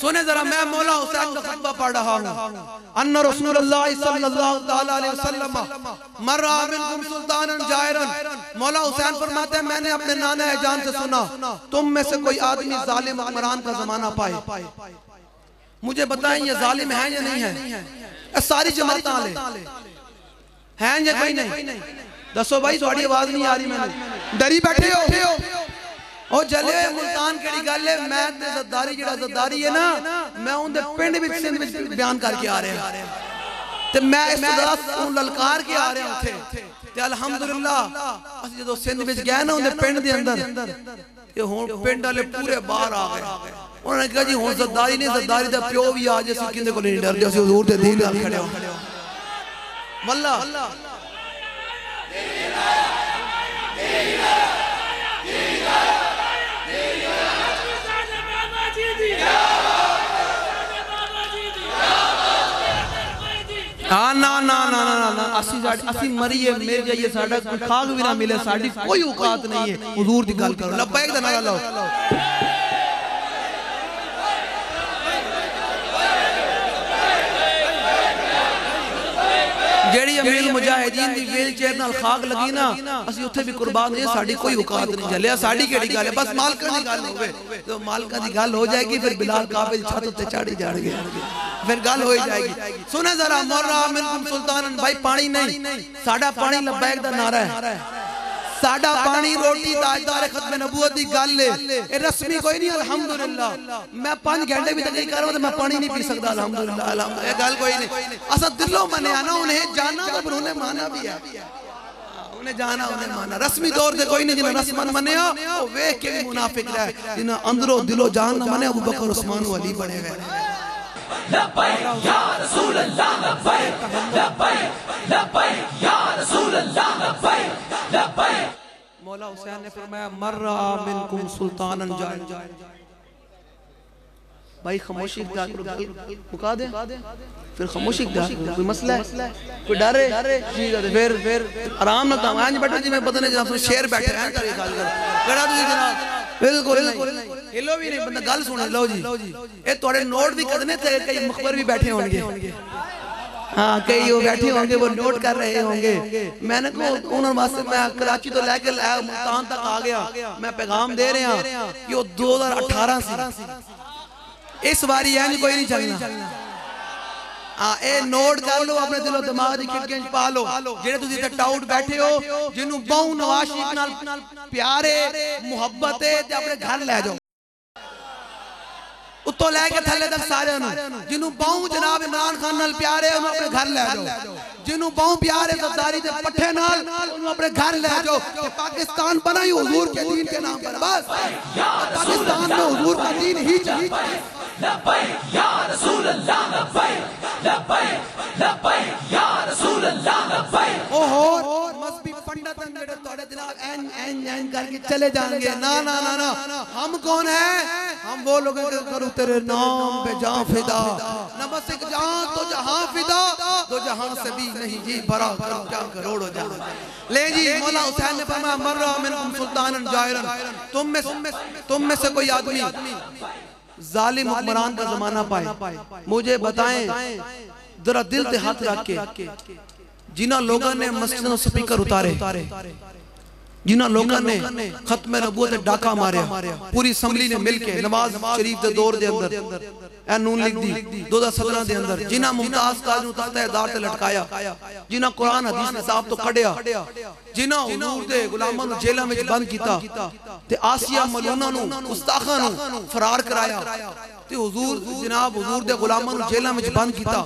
सुने जरा मैं मौला हुसैन का खुतबा पढ़ रहा हूँ। अन्ना रसूलुल्लाह सल्लल्लाहु ताला अलैहि वसल्लम मर्रा मिनकुम सुल्तानन जायरन। मौला हुसैन फरमाते हैं मैंने अपने नाना जान से सुना तुम में से कोई आदमी जालिम हुक्मरान का जमाना पाए। मुझे बताएँ ये जालिम है या नहीं है? ये सारी जमात वाले हैं या कोई नहीं? दसो भाई थोड़ी आवाज़ नहीं आ रही मैंने। डरी बैठे हो? ਉਹ ਜਲੇ ਹੋਏ ਮੁਲਤਾਨ ਕਿਹੜੀ ਗੱਲ ਹੈ ਮੈਂ ਤੇ ਜ਼ਰਦਾਰੀ ਜਿਹੜਾ ਜ਼ਰਦਾਰੀ ਹੈ ਨਾ ਮੈਂ ਉਹਦੇ ਪਿੰਡ ਵਿੱਚ ਸਿੰਧ ਵਿੱਚ ਬਿਆਨ ਕਰਕੇ ਆ ਰਿਹਾ ਤੇ ਮੈਂ ਇਸ ਦਾਸ ਨੂੰ ਲਲਕਾਰ ਕੇ ਆ ਰਿਹਾ ਉੱਥੇ ਤੇ ਅਲਹਮਦੁਲਿਲਾ ਅਸੀਂ ਜਦੋਂ ਸਿੰਧ ਵਿੱਚ ਗਏ ਨਾ ਉਹਦੇ ਪਿੰਡ ਦੇ ਅੰਦਰ ਤੇ ਹੁਣ ਪਿੰਡ ਵਾਲੇ ਪੂਰੇ ਬਾਹਰ ਆ ਗਏ ਉਹਨਾਂ ਨੇ ਕਿਹਾ ਜੀ ਹੁਣ ਜ਼ਰਦਾਰੀ ਨਹੀਂ ਜ਼ਰਦਾਰੀ ਦਾ ਪਿਓ ਵੀ ਆ ਜੇ ਅਸੀਂ ਕਿੰਦੇ ਕੋਲ ਨਹੀਂ ਡਰਦੇ ਅਸੀਂ ਹਜ਼ੂਰ ਦੇ ਦੀਨ ਨਾਲ ਖੜੇ ਹਾਂ ਵੱਲਾ ਆ ਨਾ ਨਾ हाँ ना ना ना ना ना असि असि मरिए मर जाइए साडा कोई खाक भी ना मिले साडी कोई औकात नहीं है। हुजूर दी गल करो लब्बैक दा नारा लाओ। ਅਮੀਰ ਮੁਜਾਹਿਦੀਨ ਦੀ ਵੀਲ ਚੇਅਰ ਨਾਲ ਖਾਗ ਲੱਗੀ ਨਾ ਅਸੀਂ ਉੱਥੇ ਵੀ ਕੁਰਬਾਨ ਹੋਏ ਸਾਡੀ ਕੋਈ ਔਕਾਤ ਨਹੀਂ ਚੱਲਿਆ ਸਾਡੀ ਕਿਹੜੀ ਗੱਲ ਹੈ ਬਸ ਮਾਲਕਾਂ ਦੀ ਗੱਲ ਹੋਵੇ ਤੇ ਮਾਲਕਾਂ ਦੀ ਗੱਲ ਹੋ ਜਾਏਗੀ ਫਿਰ ਬਿਲਾਲ ਕਾਬਿਲ ਛੱਤ ਉੱਤੇ ਚਾੜੀ ਜਾਣਗੇ ਫਿਰ ਗੱਲ ਹੋਈ ਜਾਏਗੀ ਸੁਣੇ ਜ਼ਰਾ ਮੌਲਾ ਮਿਨਕੁਮ ਸੁਲਤਾਨਨ ਭਾਈ ਪਾਣੀ ਨਹੀਂ ਸਾਡਾ ਪਾਣੀ ਲੱਬੈਕ ਦਾ ਨਾਰਾ ਹੈ साडा पानी रोटी दाजदार खत्म नबूवत दी गल ए रस्मी कोई नहीं अल्हम्दुलिल्लाह। मैं 5 घंटे भी तकी करो तो मैं पानी नहीं पी सकदा अल्हम्दुलिल्लाह अल्हम्दुलिल्लाह। गल कोई नहीं। अच्छा, असा दिलो मनया ना उन्हें जाना तो उन्होंने माना भी है। उन्हें जाना उन्हें माना। रस्मी तौर पे कोई नहीं जिन्हें रस्मन मनया देख के भी मुनाफिक रहा। जिन्हें अंदरो दिलो जान ना मनया अबू बकर उस्मान व अली बने हुए। मौला हुसैन ने फरमाया, मर्रा मिनकुम सुल्तानन जाए। भाई खामोशी मुका दे। फिर खामोशी कोई मसला है? कोई डर है? फिर फिर आराम ना काम आज बैठा जी, मैं पता नहीं जाऊँ शेर बैठे हैं करे गल कर। कड़ा तू जनाब। बिल्कुल हिलो भी नहीं, बंदा गल सुन। लो जी। ए तोड़े नोट भी कदने थे, कई मुखबर भी बैठे होंगे। ਹਾਂ ਕਈ ਉਹ ਬੈਠੇ ਹੋਣਗੇ ਉਹ ਨੋਟ ਕਰ ਰਹੇ ਹੋਣਗੇ। ਮੈਂ ਨਾ ਕੋ ਉਹਨਾਂ ਵਾਸਤੇ ਮੈਂ ਕਰਾਚੀ ਤੋਂ ਲੈ ਕੇ ਲੈ ਮੁਲਤਾਨ ਤੱਕ ਆ ਗਿਆ। ਮੈਂ ਪੈਗਾਮ ਦੇ ਰਿਹਾ ਕਿ ਉਹ 2018 ਸੀ। ਇਸ ਵਾਰੀ ਇੰਜ ਕੋਈ ਨਹੀਂ ਚੱਲਣਾ। ਆ ਇਹ ਨੋਟ ਕਰ ਲਓ ਆਪਣੇ ਦਿਲੋਂ ਦਿਮਾਗ ਦੀ ਖਿੜਕੀਆਂ ਪਾ ਲਓ। ਜਿਹੜੇ ਤੁਸੀਂ ਤੇ ਟਾਊਟ ਬੈਠੇ ਹੋ ਜਿਹਨੂੰ ਬਹੁ ਨਵਾਜ਼ ਨਾਲ ਪਿਆਰੇ ਮੁਹੱਬਤ ਹੈ ਤੇ ਆਪਣੇ ਘਰ ਲੈ ਜਾਓ। उतो लैके थले तक सारे जिन्होंने बहु जनाब इमरान खान नाल प्यार है अपने घर ले जाओ। जिन्होंने बहु प्यार है सरदारी दे पट्ठे नाल अपने घर ले जाओ। पाकिस्तान बना ही हुजूर के दीन के नाम पर। बस। पाकिस्तान में हुजूर का दीन ही चाहिए लबैक या रसूल अल्लाह लबैक लबैक लबैक या रसूल अल्लाह लबैक ओहो मस्त पंडित जेड़े तोड़े दिमाग एन एन एन करके चले जाएँगे। ना ना ना ना हम कौन है? हम वो लोग करो तेरे नाम पे जा फिदा। नमस्क जहाँ तो जहाँ फिदा तो जहाँ से भी नहीं जी बड़ा करो जा करोड़ हो जा ले जी मौला हुसैन ने फरमाया मर रहा मैं तुम सुल्तान जायरन तुम में तुम में से कोई आदमी जालिम हुक्मरान का जमाना पाए। मुझे बताएँ जरा दिल से हाथ रख के। जिन्हों लोगों ने मस्जिदों स्पीकर उतारे। जिन्हों लोगों ने खत्म नबूत डाका मारिया पूरी असम्बली ने मिलके नवाज़ शरीफ के दौर के अंदर ए नून लीग दी दो। हज़ार सत्रह के अंदर जिन्हें मुमताज़ ताज को तख्त इदार से लटकाया जिन्हें कुरान हदीस निसाब तो कढ़िया जिन्हें हुजूर दे गुलामों को जेलों में बंद किया ते आसिया मलूना नु उस्ताखा नु फरार कराया। ते हुजूर जनाब हुजूर दे गुलामों को जेलों में बंद किया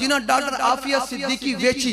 जिन्हें डॉक्टर आफिया सिद्दीकी वेची।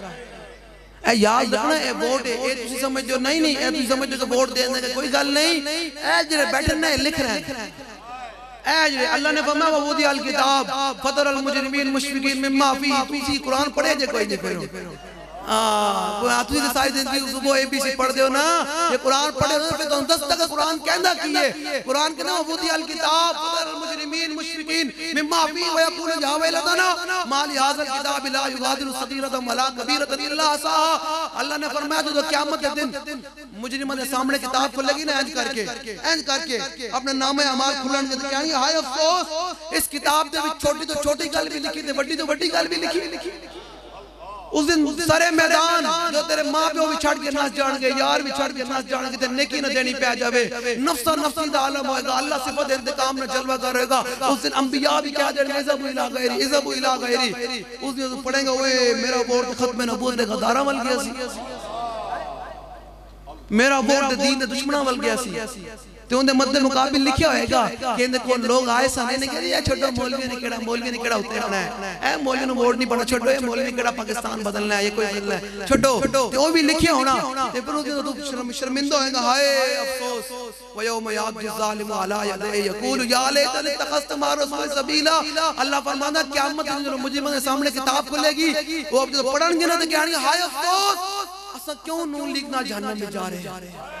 ए याद रखना ए वोट ए नहीं ए तुसी समझो कि वोट देने का कोई गल नहीं। ए जेड़े बैठे ने लिख रहे हैं। ए जेड़े अल्लाह ने फरमाया वदी अल किताब फतर अल मुजरिमीन मुशफिकीन मिम्मा फ़ी तुसी कुरान पढ़े जे कोई नहीं फिर हाँ। तुसी तो सारी ज़िंदगी सुबह एबीसी पढ़दे हो ना। ये कुरान पढ़े हो फिर तुम दस तक कुरान कहंदा की है। कुरान कहना वदी अल किताब फतर अल मुजरिमीन मुशफिकीन मिम्मा फ़ी व यकूल या वैलदना माल हाज़ल किताब ला युगादिरु सगीरतम वला कबीरतन इल्ला अल्लाह ने फरमाया जो क़यामत के दिन मुजरिमों के सामने किताब खुलेगी ना इंज करके। इंज करके अपने नामे अमाल खुलन के कहनी हाय अफसोस, इस किताब दे विच छोटी तो छोटी गल भी लिखी, ते बड़ी तो बड़ी गल भी लिखी। उस दिन सारे मैदान जो तेरे माँ प्यो भी छड़ के नस जाणगे यार भी छड़ के नस जाणगे ते नेकी न देनी पै जावे। नफ्सा नफ्सी दा आलम होएगा अल्लाह सिफत इंतकाम न जलवा करेगा उस दिन अंबिया भी क्या देंगे इजबु इला गैरी इजबु इला गैरी। उस दिन पढ़ेंगे ओए मेरा बोर्ड खत्म नबूवत दे गदारा वल गया सी। मेरा वोट दीन दे दुश्मना वल गया सी। ਤੇ ਉਹਦੇ ਮੱਦੇ ਮੁਕਾਬਲ ਲਿਖਿਆ ਹੋਏਗਾ ਕਿ ਇਹਦੇ ਕੋਲ ਲੋਕ ਆਏ ਸਨ ਇਹਨੇ ਕਿਹਾ ਇਹ ਛੱਡੋ ਮੌਲਵੀ ਨੇ ਕਿਹੜਾ ਮੌਲਵੀ ਨੇ ਕਿਹੜਾ ਉੱਤੇ ਆਣਾ ਹੈ ਇਹ ਮੌਲਵੀ ਨੂੰ ਵੋਟ ਨਹੀਂ ਪਾਣਾ ਛੱਡੋ ਇਹ ਮੌਲਵੀ ਕਿਹੜਾ ਪਾਕਿਸਤਾਨ ਬਦਲਣਾ ਹੈ ਇਹ ਕੋਈ ਗੱਲ ਹੈ ਛੱਡੋ ਤੇ ਉਹ ਵੀ ਲਿਖਿਆ ਹੋਣਾ ਤੇ ਫਿਰ ਉਹਦੇ ਤੋਂ ਤੂੰ ਸ਼ਰਮਿੰਦਾ ਹੋਏਗਾ ਹਾਏ ਅਫਸੋਸ ਵਯੌਮ ਯਾਬਜ ਜ਼ਾਲਿਮ ਅਲਾ ਯਦੇ ਯਕੂਲ ਯਾ ਲੇਤਨ ਤਖਸਤ ਮਾ ਰਸੂਲ ਸਬੀਲਾ ਅੱਲਾਹ ਫਰਮਾਦਾ ਕਿਆਮਤ ਦੇ ਦਿਨ ਮੁਜਰਮਾਂ ਦੇ ਸਾਹਮਣੇ ਕਿਤਾਬ ਖੁੱਲੇਗੀ ਉਹ ਜਦੋਂ ਪੜਨਗੇ ਨਾ ਤੇ ਕਹਿਣਗੇ ਹਾਏ ਅਫਸੋਸ ਅਸਾਂ ਕਿਉਂ ਨੂਨ ਲੀਗ ਨਾਲ ਜਹਨਮ ਵਿੱਚ ਜਾ ਰਹੇ ਹਾਂ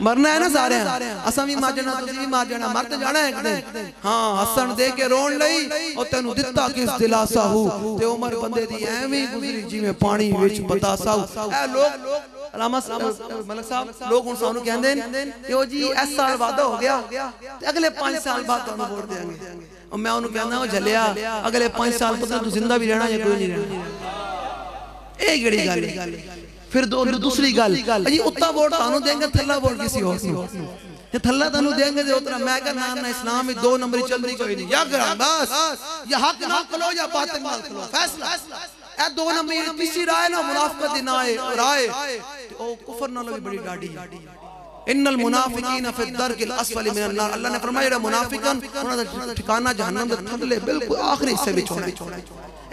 मरना है ना सारे असा भी मर जाना तुसी भी मर जाना मर तो जाना है एक दिन हाँ हसन दे के रोन लई और तेनु दिता किस दिलासा हूं ते उमर बंदे दी एवें ही गुजरी जिवें पानी विच बतासा हूं ए लोग ਅਲਾਮਾ ਮਲਕ ਸਾਹਿਬ ਲੋਕ ਹੁਣ ਸਾਨੂੰ ਕਹਿੰਦੇ ਨੇ ਕਿ ਉਹ ਜੀ ਇਸ ਸਾਲ ਵਾਦਾ ਹੋ ਗਿਆ ਤੇ ਅਗਲੇ 5 ਸਾਲ ਬਾਅਦ ਤੁਹਾਨੂੰ ਵੋਟ ਦੇਾਂਗੇ ਉਹ ਮੈਂ ਉਹਨੂੰ ਕਹਿੰਦਾ ਉਹ ਝੱਲਿਆ ਅਗਲੇ 5 ਸਾਲ ਪਤਾ ਤੂੰ ਜ਼ਿੰਦਾ ਵੀ ਰਹਿਣਾ ਜਾਂ ਕੋਈ ਨਹੀਂ ਰਹਿਣਾ ਇਹ ਕਿਹੜੀ ਗੱਲ ਹੈ ਫਿਰ ਦੋ ਦੂਸਰੀ ਗੱਲ ਅਜੀ ਉੱਤਾ ਵੋਟ ਤੁਹਾਨੂੰ ਦੇਣਗੇ ਥੱਲਾ ਵੋਟ ਕਿਸੇ ਹੋਰ ਨੂੰ ਤੇ ਥੱਲਾ ਤੁਹਾਨੂੰ ਦੇਣਗੇ ਤੇ ਉਤਰਾ ਮੈਂ ਕਹਾਂ ਨਾਮ ਨਾ ਇਸਲਾਮ ਵਿੱਚ ਦੋ ਨੰਬਰੀ ਚੱਲ ਰਹੀ ਕੋਈ ਨਹੀਂ ਯਾ ਗਰਾਂ ਬਸ ਯਾ ਹੱਕ ਨਾ ਕਲੋ ਯਾ ਬਾਤਿਲ ਨਾ ਕਲੋ ਫੈਸਲਾ ਇਹ ਦੋ ਨੰਬਰੀ ਕਿਸੇ ਰਾਏ ਨਾ ਮੁਨਾਫਕਤ ਦੀ ਨਾ ਹੈ ਰਾਏ ਉਹ ਕੁਫਰ ਨਾਲ ਵੀ ਬੜੀ ਡਾਡੀ इन्नल मुनाफिकीन फिर दर्क असफल मिन अन्नार अल्लाह ने फरमाया मुनाफिकन उनका ठिकाना जहन्नम दे थंदले बिल्कुल आखिरी हिस्से में होना है ਵਿੱਚ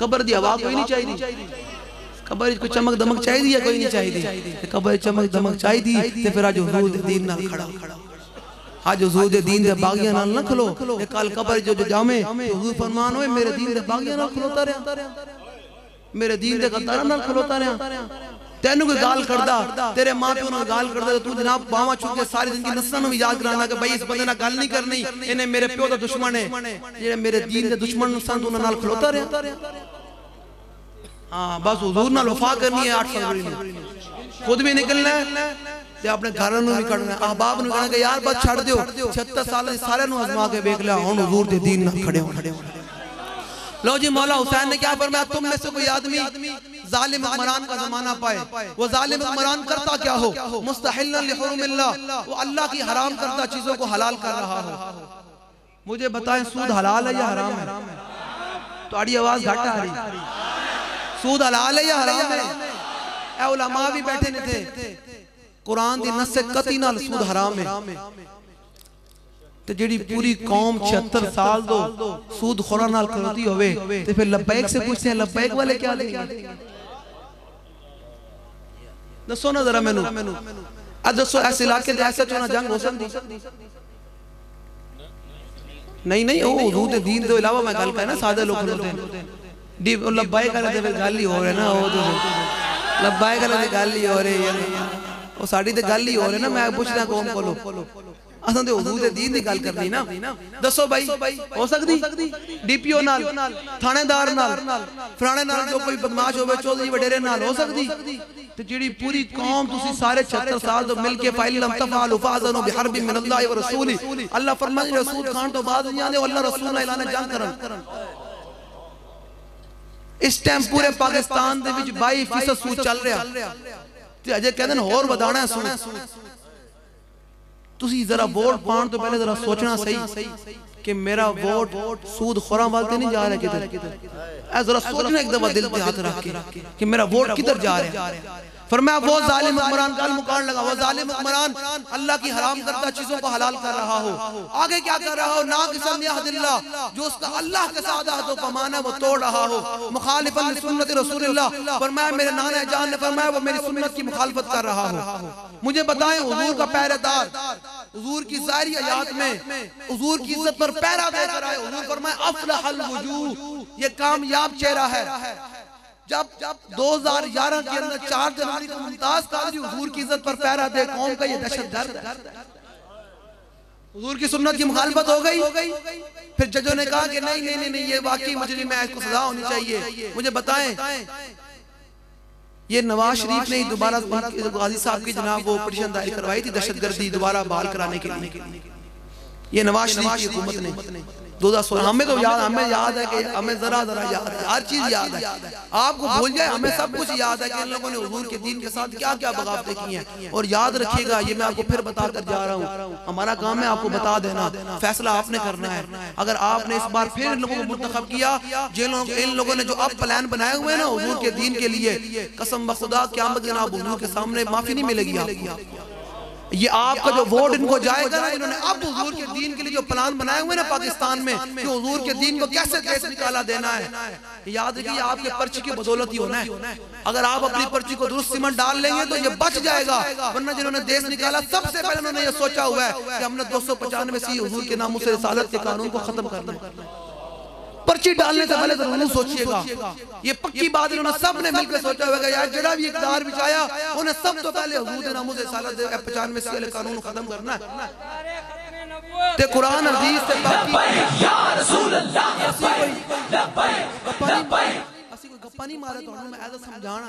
कबर दी हवा कोई नहीं चाहिए कबर को चमक दमक चाहिए या कोई नहीं चाहिए कबर चमक दमक चाहिए ते फिर आज हजूर दीन ना खड़ा। आज हजूर दे दीन दे बागियाँ नाल ना खलो। कल कबर जो जामे तो हजूर फरमान होए मेरे दीन दे बागियाँ नाल खलोता रहया मेरे दीन दे गद्दारां नाल खलोता रहया ਗੱਦਾਰਾਂ ਨਾਲ ਖਲੋਤਾ ਰਿਹਾ ਤੈਨੂੰ ਕੋਈ ਗਾਲ ਕਰਦਾ ਤੇਰੇ ਮਾਪਿਓ ਨਾਲ ਗਾਲ ਕਰਦਾ ਤੂੰ ਜਨਾਬ ਬਾਵਾ ਛੁੱਟ ਕੇ ਸਾਰੀ ਜ਼ਿੰਦਗੀ ਨਸਲਾਂ ਨੂੰ ਵੀ ਯਾਦ ਕਰਾਂਦਾ ਕਿ ਬਈ ਇਸ ਬੰਦੇ ਨਾਲ ਗੱਲ ਨਹੀਂ ਕਰਨੀ ਇਹਨੇ ਮੇਰੇ ਪਿਓ ਦਾ ਦੁਸ਼ਮਣ ਹੈ ਜਿਹੜੇ ਮੇਰੇ ਦੀਨ ਦੇ ਦੁਸ਼ਮਣ ਨੂੰ ਸੰਤ ਉਹਨਾਂ ਨਾਲ ਖਲੋਤਾ ਰਿਹਾ ਹਾਂ ਬਸ ਹਜ਼ੂਰ ਨਾਲ ਵਫਾ ਕਰਨੀ ਹੈ 8 ਫਰਵਰੀ ਨੂੰ ਖੁਦ ਵੀ ਨਿਕਲਣਾ ਹੈ ਤੇ ਆਪਣੇ ਘਰਾਂ ਨੂੰ ਵੀ ਕੱਢਣਾ ਹੈ ਅਹਬਾਬ ਨੂੰ ਕਹਿਣਾ ਕਿ ਯਾਰ ਬਸ ਛੱਡ ਦਿਓ 76 ਸਾਲਾਂ ਦੇ ਸਾਰਿਆਂ ਨੂੰ ਅਜ਼ਮਾ ਕੇ ਵੇਖ ਲਿਆ ਹੁਣ ਹਜ਼ੂਰ ਦੇ ਦੀਨ ਨਾਲ ਖੜੇ ਹੋ लो जी मौला हुसैन ने क्या फरमाया तुम में से कोई आदमी जालिम हुक्मरान का जमाना पाए वो जालिम हुक्मरान करता क्या हो मुस्तहिल्लन लिहुरुमिल्लाह वो अल्लाह की हराम करता चीजों को हलाल कर रहा हो मुझे बताएं सूद हलाल है या हराम है तुम्हारी आवाज घट आ रही सूद हलाल है या हराम है ए उलमा भी बैठे नहीं थे कुरान दी नस कती नाल सूद हराम है ਤੇ ਜਿਹੜੀ ਪੂਰੀ ਕੌਮ 76 ਸਾਲ ਤੋਂ ਸੂਦ ਖੋਰਾਂ ਨਾਲ ਖਲੋਤੀ ਹੋਵੇ ਤੇ ਫਿਰ ਲਬੈਕ ਸੇ ਪੁੱਛਦੇ हैं ਲਬੈਕ ਵਾਲੇ ਕੀ लेंगे ਦੱਸੋ ਨਾ ਜ਼ਰਾ ਮੈਨੂੰ ਆ ਦੱਸੋ ਇਸ ਇਲਾਕੇ ਦੇ ਐਸਾ ਚੋਣਾ ਜੰਗ ਹੋ ਸਕਦੀ ਨਹੀਂ ਨਹੀਂ ਉਹ ਹਜ਼ੂਰ ਦੇ ਦੀਨ ਤੋਂ ਇਲਾਵਾ ਮੈਂ ਗੱਲ ਕਰ ਨਾ ਸਾਦੇ ਲੋਕ ਖਲੋਤੇ ਡੀ ਲਬੈਕ ਵਾਲੇ ਤੇ ਗੱਲ ਹੀ ਹੋ ਰਿਹਾ ਨਾ ਉਹ ਤੇ ਲਬੈਕ ਵਾਲੇ ਦੀ ਗੱਲ ਹੀ ਹੋ ਰਹੀ ਹੈ ਉਹ ਸਾਡੀ ਤੇ ਗੱਲ ਹੀ ਹੋ ਰਹੀ ਨਾ ਮੈਂ ਪੁੱਛਦਾ ਕੌਮ ਕੋਲੋਂ ਅਸਾਂ ਤੇ ਹਜ਼ੂਰ ਦੇ ਦੀਨ ਦੀ ਗੱਲ ਕਰਨੀ ਨਾ ਦੱਸੋ ਬਾਈ ਹੋ ਸਕਦੀ ਡੀਪੀਓ ਨਾਲ ਥਾਣੇਦਾਰ ਨਾਲ ਫਰਾਣੇ ਨਾਲ ਜੋ ਕੋਈ ਬਦਮਾਸ਼ ਹੋਵੇ ਚੌਧਰੀ ਵਡੇਰੇ ਨਾਲ ਹੋ ਸਕਦੀ ਤੇ ਜਿਹੜੀ ਪੂਰੀ ਕੌਮ ਤੁਸੀਂ ਸਾਰੇ 76 ਸਾਲ ਤੋਂ ਮਿਲ ਕੇ ਫਾਇਲ ਲਮ ਤਫਾਲੂ ਫਾਜ਼ਨੂ ਬਿਹਰਬ ਮਿਨ ਅੱਲਾਹ व ਰਸੂਲੀ ਅੱਲਾਹ ਫਰਮਾਏ ਰਸੂਲ ਖਾਨ ਤੋਂ ਬਾਅਦ ਨਹੀਂ ਆਂਦੇ ਅੱਲਾਹ ਰਸੂਲ ਨਾਲ ਐਲਾਨ ਜੰਗ ਕਰਨ ਇਸ ਟਾਈਮ ਪੂਰੇ ਪਾਕਿਸਤਾਨ ਦੇ ਵਿੱਚ 22% ਸੂਦ ਚੱਲ ਰਿਹਾ ਤੇ ਅਜੇ ਕਹਿੰਦੇ ਨੇ ਹੋਰ ਵਧਾਣਾ ਹੈ ਸੂਦ ਤੁਸੀਂ ਜ਼ਰਾ ਵੋਟ ਪਾਉਣ ਤੋਂ ਪਹਿਲੇ ਜ਼ਰਾ ਸੋਚਣਾ ਸਹੀ कि मेरा वोट सूद खोरा वालते नहीं जा रहा किधर ऐ जरा सोचना एक दफा दिल पे हाथ रख के कि मेरा वोट किधर जा रहा है फरमाया वो जालिम हुक्मरान कल मुकान लगा वो जालिम हुक्मरान अल्लाह की हराम करता चीज़ों को हलाल कर रहा हो। आगे क्या कर रहा हो? ना किसम यादिल्ला जो उसका अल्लाह के साथ व पैमान है वो तोड़ रहा हो। मुखालिफन सुन्नत रसूलुल्लाह। फरमाया मेरे नाना जान ने फरमाया वो मेरी सुन्नत की मुखालफत कर रहा हो। मुझे बताएँ हुजूर का पहरेदार हुजूर की जारी आयात में हुजूर की इज़्ज़त पर पहरा देकर आए। हुजूर फरमाया अफलहल वजूह ये कामयाब चेहरा है जब जब 2011 के अंदर चार जनवरी को मुमताज़ कादरी हुजूर की इज़्ज़त पर पहरा दे कौम का ये दहशत गर्द है। हुजूर की सुन्नत की मुखालफत हो गई। फिर जजों ने कहा कि नहीं नहीं नहीं, ये वाकई मुजरिम है इसको सजा होनी चाहिए। मुझे बताएँ ये नवाज़ शरीफ ने दोबारा गाजी साहब की जनाब वो पिटिशन दायर करवाई थी दहशतगर्दी दोबारा बहाल कराने के लिए। ये नवाज़ शरीफ की हुकूमत ने। दो हज़ार सोलह हमें तो याद हमें याद है कि हमें जरा जरा याद है। हर चीज़ याद है। आपको भूल जाए हमें सब कुछ याद है कि इन लोगों ने हुजूर के दीन के साथ क्या क्या बगावतें की हैं। और याद रखिएगा ये मैं आपको फिर बता कर जा रहा हूँ। हमारा काम है आपको बता देना। फैसला आपने करना है। अगर आपने इस बार फिर इन लोगों को मुंतखब किया जिन लोग इन लोगों ने जो अब प्लान बनाए हुए हैं ना हुजूर के दीन के लिए कसम बखुदा क्या जनाब हुजूर के सामने माफ़ी नहीं मिलेगी। आपको ये आपका जो वोट इनको जाएगा ना इन्होंने अब हुजूर के दीन के लिए जो प्लान बनाए हुए ना पाकिस्तान में कि हुजूर के दीन को कैसे कैसे निकाला देना है? याद रखिए आपके पर्ची की बदौलत ही होना है। अगर आप अपनी पर्ची को दुरुस्त सीमेंट डाल लेंगे तो ये बच जाएगा। वरना जिन्होंने देश निकाला सबसे पहले उन्होंने ये सोचा हुआ है कि हमने दो सौ पचानवे सी हजूर के नामों से रसालत के कानून को खत्म करना है पर्ची डालने से पहले तो ज़रूर सोचिएगा। ये पक्की बात इन्होंने सबने मिलकर सोचा होगा यार जरा भी इकदार बिछाया उन्हें सब तो पहले पचानवे से कानून खत्म करना ते कुरान हदीस से लबैक गप्पा नहीं मारे तो मैं ऐसा समझाना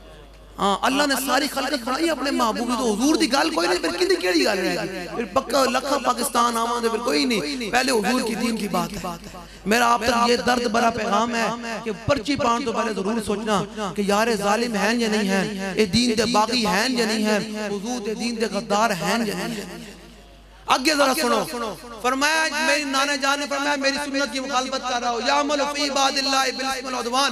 हाँ अल्लाह ने सारी खलकत बनाई अपने महबूब तो हुजूर दी गल कोई नहीं फिर किंदी केड़ी गल गई फिर पक्का लखा पाकिस्तान आवांगे फिर कोई नहीं। पहले हुजूर की दीन की बात है। मेरा आप तक ये दर्द भरा पैगाम है कि पर्ची पाने तो पहले ज़रूर सोचना कि यार जालिम हैं या नहीं है ये दीन दे बागी हैं या नहीं है हुजूर दे दीन दे गद्दार हैं या नहीं है? आगे जरा सुनो फरमाया मेरी नाना जान ने फरमाया मेरी सुन्नत की मुखालफत कर रहा हो या अमल फ़ी इबादिल्लाह बिल इस्म वल उदवान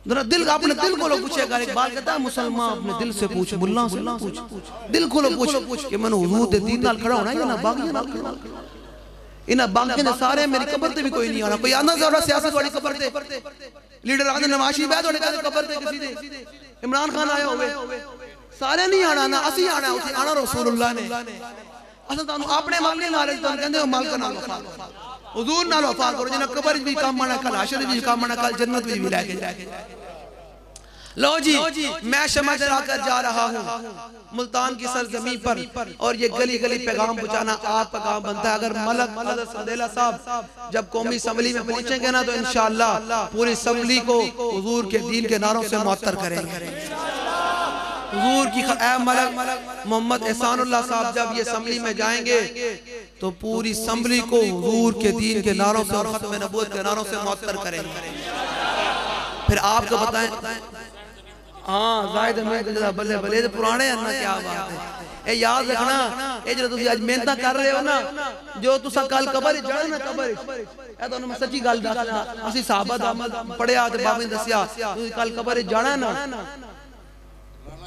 जरा दिल अपने दिल को पूछेगा एक बात कहता है मुसलमान अपने दिल से पूछ मुल्ला से पूछ। दिल को पूछ पूछ। के मैंने हुजूर दे दीन नाल खड़ा होना है ना बाकी नाल खड़ा इन बाकी ने सारे मेरी कब्र ते भी कोई नहीं आना कोई आना जरा सियासत वाली कब्र ते। लीडर आदे नवाशी बैठ होने कब्र ते किसी दे। इमरान खान आया होवे। सारे नहीं आना ना असली आना उठे आना रसूलुल्लाह ने। असल तानू अपने मालिक नाल तानु कहंदे हो मालिक नाल खड़ा हुजूर नाल वफा करो, जिन्हें कब्र भी काम आना, कल आशर भी काम आना, कल जन्नत भी लेके जाके लो जी, मैं शमा जला कर जा रहा हूँ। मुल्तान की सरजमी पर और ये गली गली पैगाम पहुंचाना आप पैगाम बनता है। अगर मलक सदेला साहब जब कौमी असम्बली में पहुँचेंगे ना तो इंशाल्लाह पूरी असम्बली को हुजूर के दीन के नारों से मुअत्तर करेंगे। हुजूर की मलक मोहम्मद एहसानुल्लाह साहब जब ये असम्बली में जाएँगे तो पूरी असम्बली को हुजूर के दीन के नारों से और खत्म नबूत के नारों से मुअत्तर करेंगे। फिर आपको बताएँ हाँ जाहिद जरा बल्ले बल्ले तो पुराने हैं ना क्या बात है। ए याद रखना जो तुम आज मेहनत कर रहे हो ना जो तुसा कल कबर ना कबर तो मैं सच्ची गल दसना असि साहबा दा पढ़िया ते बाबे ने दसिया तुसी कल कबर जाना ना।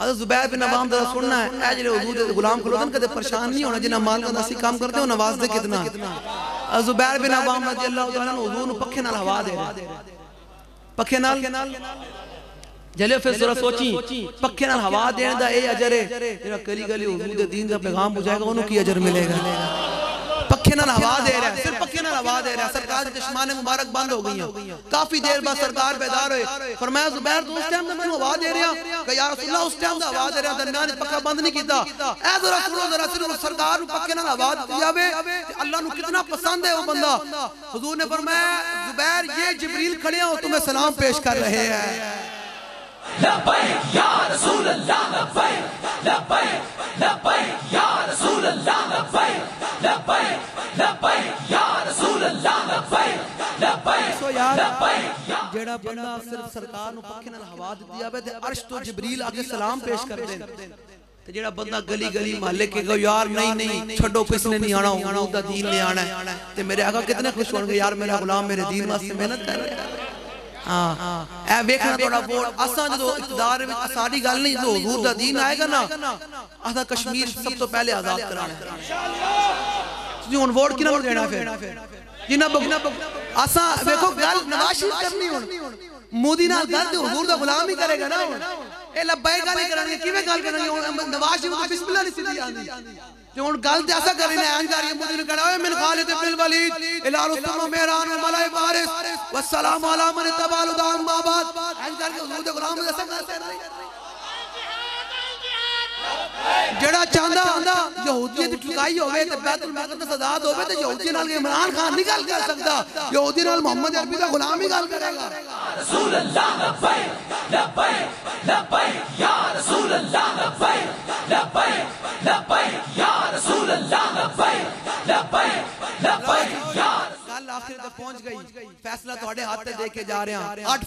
हज़रत जुबैर बिन अवाम जरा सुनना है। ऐ जेरे हुजूर दे गुलाम खुलो कदे परेशान नहीं होना जिन्ना माल का नसी काम करते हो नवाज़ दे कितना। हज़रत जुबैर बिन अवाम रज़ी अल्लाह तआला ने हुजूर नु पखे नाल हवा दे पखे नाल? जले फिर जरा सोची। पखे नाल हवा देने दा ए अजर है। जेड़ा गली गली हुजूर दे दीन दा पैगाम पहुंचाएगा ओनु की अजर मिलेगा। पखे नाल हवा दे रहा है। बाद है सरकार की चश्मान मुबारक बंद हो गई है। काफ़ी देर बाद सरकार बेदार हुए मैं जुबैर तो उस टाइम तो मैं आवाज़ दे रहा कि यार रसूलल्लाह उस टाइम दा आवाज़ दे रहा दरमियान पक्का बंद नहीं किया ऐ जरा सुनो जरा सिर्फ़ सरकार को पक्के नाल आवाज़ दी कि अल्लाह नु कितना पसंद है वो बंदा। हुजूर ने फरमाया जुबैर ये जिब्रील खड़े हो तुम्हें सलाम पेश कर रहे हैं। लबैक या रसूल लबैक लबैक लबैक या रसूल अल्लाह लबैक लबैक लबैक या ਸੋ ਯਾਰ ਜਿਹੜਾ ਬੰਦਾ ਸਿਰਫ ਸਰਕਾਰ ਨੂੰ ਪੱਖੇ ਨਾਲ ਹਵਾ ਦਿੱਤੀ ਆਵੇ ਤੇ ਅਰਸ਼ ਤੋਂ ਜਬਰੀਲ ਆ ਕੇ ਸਲਾਮ ਪੇਸ਼ ਕਰਦੇ ਨੇ ਤੇ ਜਿਹੜਾ ਬੰਦਾ ਗਲੀ ਗਲੀ ਮਹੱਲੇ ਕੇ ਕਹੋ ਯਾਰ ਨਹੀਂ ਨਹੀਂ ਛੱਡੋ ਕਿਸ ਨੇ ਨਹੀਂ ਆਣਾ ਉਹਨੂੰ ਦਾ ਦੀਨ ਨੇ ਆਣਾ ਹੈ ਤੇ ਮੇਰੇ ਆਗਾ ਕਿਤਨੇ ਖੁਸ਼ ਹੋਣਗੇ ਯਾਰ ਮੇਰਾ ਗੁਲਾਮ ਮੇਰੇ ਦੀਨ ਵਾਸਤੇ ਮਿਹਨਤ ਕਰ ਰਿਹਾ ਹਾਂ ਇਹ ਵੇਖਣਾ ਤੁਹਾਡਾ ਵੋਟ ਅਸਾਂ ਜਦੋਂ ਇਕਤਦਾਰ ਵਿੱਚ ਸਾਡੀ ਗੱਲ ਨਹੀਂ ਜੋ ਹਜ਼ੂਰ ਦਾ ਦੀਨ ਆਏਗਾ ਨਾ ਅਸਾਂ ਕਸ਼ਮੀਰ ਸਭ ਤੋਂ ਪਹਿਲੇ ਆਜ਼ਾਦ ਕਰਾਣਾ ਹੈ ਇਨਸ਼ਾ ਅੱਲਾਹ ਤੁਸੀਂ ਹੁਣ ਵੋਟ ਕਿਹਨਾਂ ਨੂੰ ਦੇਣਾ ਫਿਰ ਜਿਨ੍ਹਾਂ ਬਗਨਾ ਅਸਾਂ ਵੇਖੋ ਗੱਲ ਨਵਾਜ਼ ਸ਼ਰੀਫ ਕਰਨੀ ਹੁਣ ਮੋਦੀ ਨਾਲ ਗੱਲ ਤੇ ਹਜ਼ੂਰ ਦਾ ਗੁਲਾਮ ਹੀ ਕਰੇਗਾ ਨਾ ਹੁਣ ਇਹ ਲੱਬਾਈ ਗੱਲ ਹੀ ਕਰਨਗੇ ਕਿਵੇਂ ਗੱਲ ਕਰਨਗੇ ਹੁਣ ਨਵਾਜ਼ ਸ਼ਰੀਫ ਨੂੰ ਬਿਸਮਿਲ੍ਲਾ ਨਹੀਂ ਸਿੱਧੀ ਆਂਦੀ ਤੇ ਹੁਣ ਗੱਲ ਤੇ ਐਸਾ ਕਰੀ ਨੇ ਐਂ ਕਰ ਰਹੀ ਮੋਦੀ ਨੂੰ ਕਹਣਾ ਓਏ ਮਿਲ ਖਾਲਿਦ ਬਿਨ ਵਲੀਦ ਇਲਾਲ ਉਸਮਾ ਮਹਿਰਾਨ व ਮਲਾਈ ਵਾਰਿਸ ਵਸਲਾਮ ਅਲਾ ਮਨ ਤਬਾਲ ਉਦਾਮ ਬਾਬਾਦ ਐਂ ਕਰਕੇ ਹਜ਼ੂਰ ਦੇ ਗੁਲਾਮ ਨੂੰ ਐਸਾ ਕਰਦੇ ਨਹੀਂ ਜਿਹੜਾ ਚਾਹੁੰਦਾ ਯਹੂਦੀਅਤ ਟਿਕਾਈ ਹੋਵੇ ਤੇ ਬੈਤੁਲ ਮੁਕੱਦਸ ਆਜ਼ਾਦ ਹੋਵੇ ਤੇ ਯਹੂਦੀ ਨਾਲ ਇਮਰਾਨ ਖਾਨ ਨਹੀਂ ਗੱਲ ਕਰ ਸਕਦਾ ਯਹੂਦੀ ਨਾਲ ਮੁਹੰਮਦ ਅਰਬੀ ਦਾ ਗੁਲਾਮ ਹੀ ਗੱਲ ਕਰੇਗਾ ਰਸੂਲ ਅੱਲਾਹ ਲਬੈਕ ਲਬੈਕ ਲਬੈਕ ਯਾ ਰਸੂਲ ਅੱਲਾਹ ਲਬੈਕ ਲਬੈਕ ਲਬੈਕ ਯਾ ਰਸੂਲ ਅੱਲਾਹ ਲਬੈਕ ਲਬੈਕ ਲਬੈਕ ਯਾ ਗੱਲ ਆਖਰ ਤੱਕ ਪਹੁੰਚ ਗਈ ਫੈਸਲਾ ਤੁਹਾਡੇ ਹੱਥ ਤੇ ਦੇ ਕੇ ਜਾ ਰਿਹਾ 8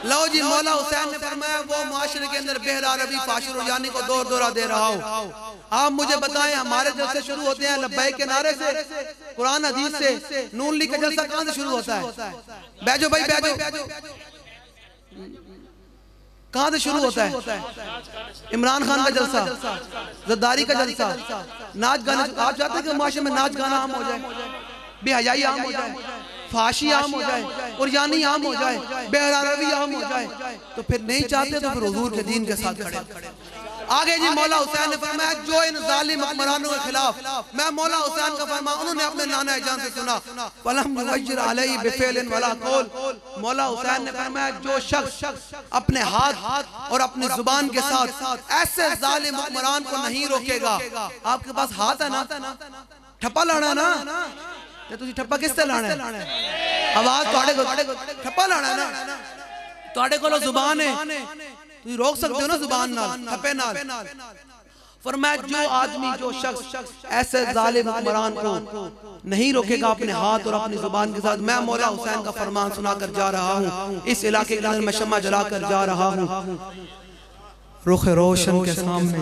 लो जी मौला हुसैन ने फरमाया वो माशरे के अंदर बेहरा रबी फाशिर यानी को दौर दौरा दे रहा हूँ। आप मुझे बताएँ हमारे जलसे शुरू होते हैं लब्बैक के नारे से कुरान हदीस से नून लीग का जलसा कहाँ से शुरू होता है? बैजो भाई बैजो कहाँ से शुरू होता है? इमरान खान का जलसा जद्दारी का जलसा। नाच गाना आप चाहते हैं कि माशरे में नाच गाना आम हो जाए? बेहयाई आम हो जाए? फाशी आम हो जाए और यानी आम हो जाए बेहरारवी आम हो जाए तो फिर नहीं चाहते तो फिर हुजूर के दीन के साथ खड़े। आगे जी मौला हुसैन ने फरमाया जो इन जालिम हुक्मरानों के खिलाफ। मैं मौला हुसैन का फरमा उन्होंने अपने नाना जान से सुना। वलम अलैहि बिफिलिन वला कौल। मौला हुसैन ने फरमाया जो शख्स अपने हाथ और अपनी ज़ुबान के साथ ऐसे जालिम हुक्मरान को नहीं रोकेगा। आपके पास हाथ है ना? ठप्पा लाना ना ਤੇ ਤੁਸੀਂ ਠੱਪਾ ਕਿਸ ਤੇ ਲਾਣਾ ਹੈ ਆਵਾਜ਼ ਤੁਹਾਡੇ ਕੋਲ ਠੱਪਾ ਲਾਣਾ ਹੈ ਨਾ ਤੁਹਾਡੇ ਕੋਲ ਜ਼ੁਬਾਨ ਹੈ ਤੁਸੀਂ ਰੋਕ ਸਕਦੇ ਹੋ ਨਾ ਜ਼ੁਬਾਨ ਨਾਲ ਠੱਪੇ ਨਾਲ फरमाया जो आदमी जो शख्स ऐसे जालिम हुक्मरान को नहीं रोकेगा अपने हाथ और अपनी जुबान के साथ मैं मौला हुसैन का फरमान सुनाकर जा रहा हूँ इस इलाके के अंदर मैं शमा जलाकर जा रहा हूँ रुख रोशन के सामने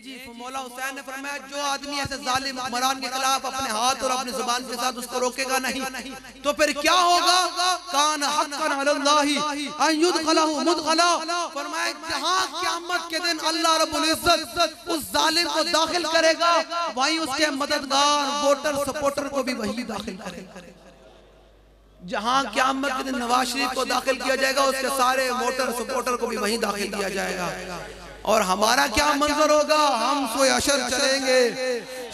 जी मौला हुसैन ने फरमाया जो आदमी ऐसे जालिम हुक्मरान के खिलाफ अपने हाथ और अपनी ज़ुबान के साथ उसको रोकेगा नहीं। तो फिर क्या होगा? कान फरमाया जहाँ क़यामत के दिन अल्लाह रब्बुल इज़्ज़त उस जालिम को दाखिल करेगा। वहीं उसके मददगार वोटर सपोर्टर को भी वही दाखिल करेगा। जहाँ क्यामत के दिन नवाज़ शरीफ को दाखिल किया जाएगा उसके सारे वोटर सपोर्टर को भी वहीं दाखिल किया जाएगा। और हमारा क्या मंजर होगा? हम सोए अशर चलेंगे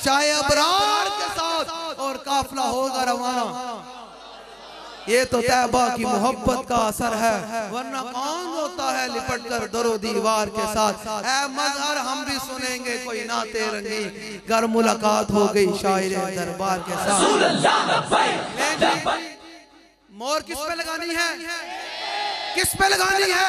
शाह अबरार के साथ और काफला होगा रवाना। ये तो, तो तैबा की मोहब्बत का असर है। वरना कौन होता है लिपट कर दरो दीवार के साथ। मजहर हम भी सुनेंगे कोई नाते रंगी घर मुलाकात हो गई शायर दरबार के साथ। मोर किस पे लगानी है? किस पे लगानी है?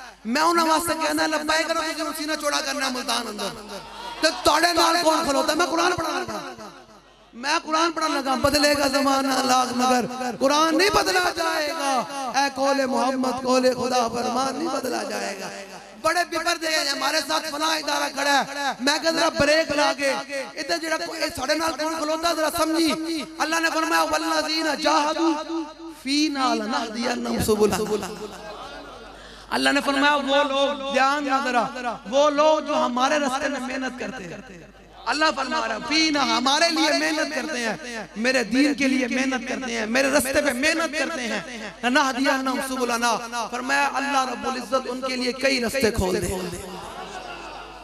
मैं उन्हें वास्ते कहना लब्बाई करो सीना चौड़ा करना है मुल्तान अंदर। तो तोड़े नाल कौन खलोता है? मैं कुरान पढ़ा पढ़ा। मैं कुरान पढ़ने लगा बदलेगा जमाना लाख मगर। कुरान नहीं बदला जाएगा। ए कोले मोहम्मद कोले खुदा फरमान नहीं बदला जाएगा। बड़े बिपर दे हमारे साथ फला इदारा खड़ा है। मैं कह जरा ब्रेक ला के इधर कोई साढ़े नाल कौन खलोता जरा समझी। अल्लाह ने फरमाया वल्लजीना जाहदू। फीना लनहदियन्नहुम सुबुला अल्लाह ने फरमाया वो लोग ध्यान ना जरा वो लोग जो हमारे रास्ते में मेहनत करते हैं अल्लाह फरमा रहा फीना हमारे लिए मेहनत करते हैं मेरे दीन के लिए मेहनत करते हैं मेरे रास्ते पे मेहनत करते हैं ना हदिया ना सुबुलाना फरमाया अल्लाह रब्बुल इज्जत उनके लिए कई रास्ते खोल दे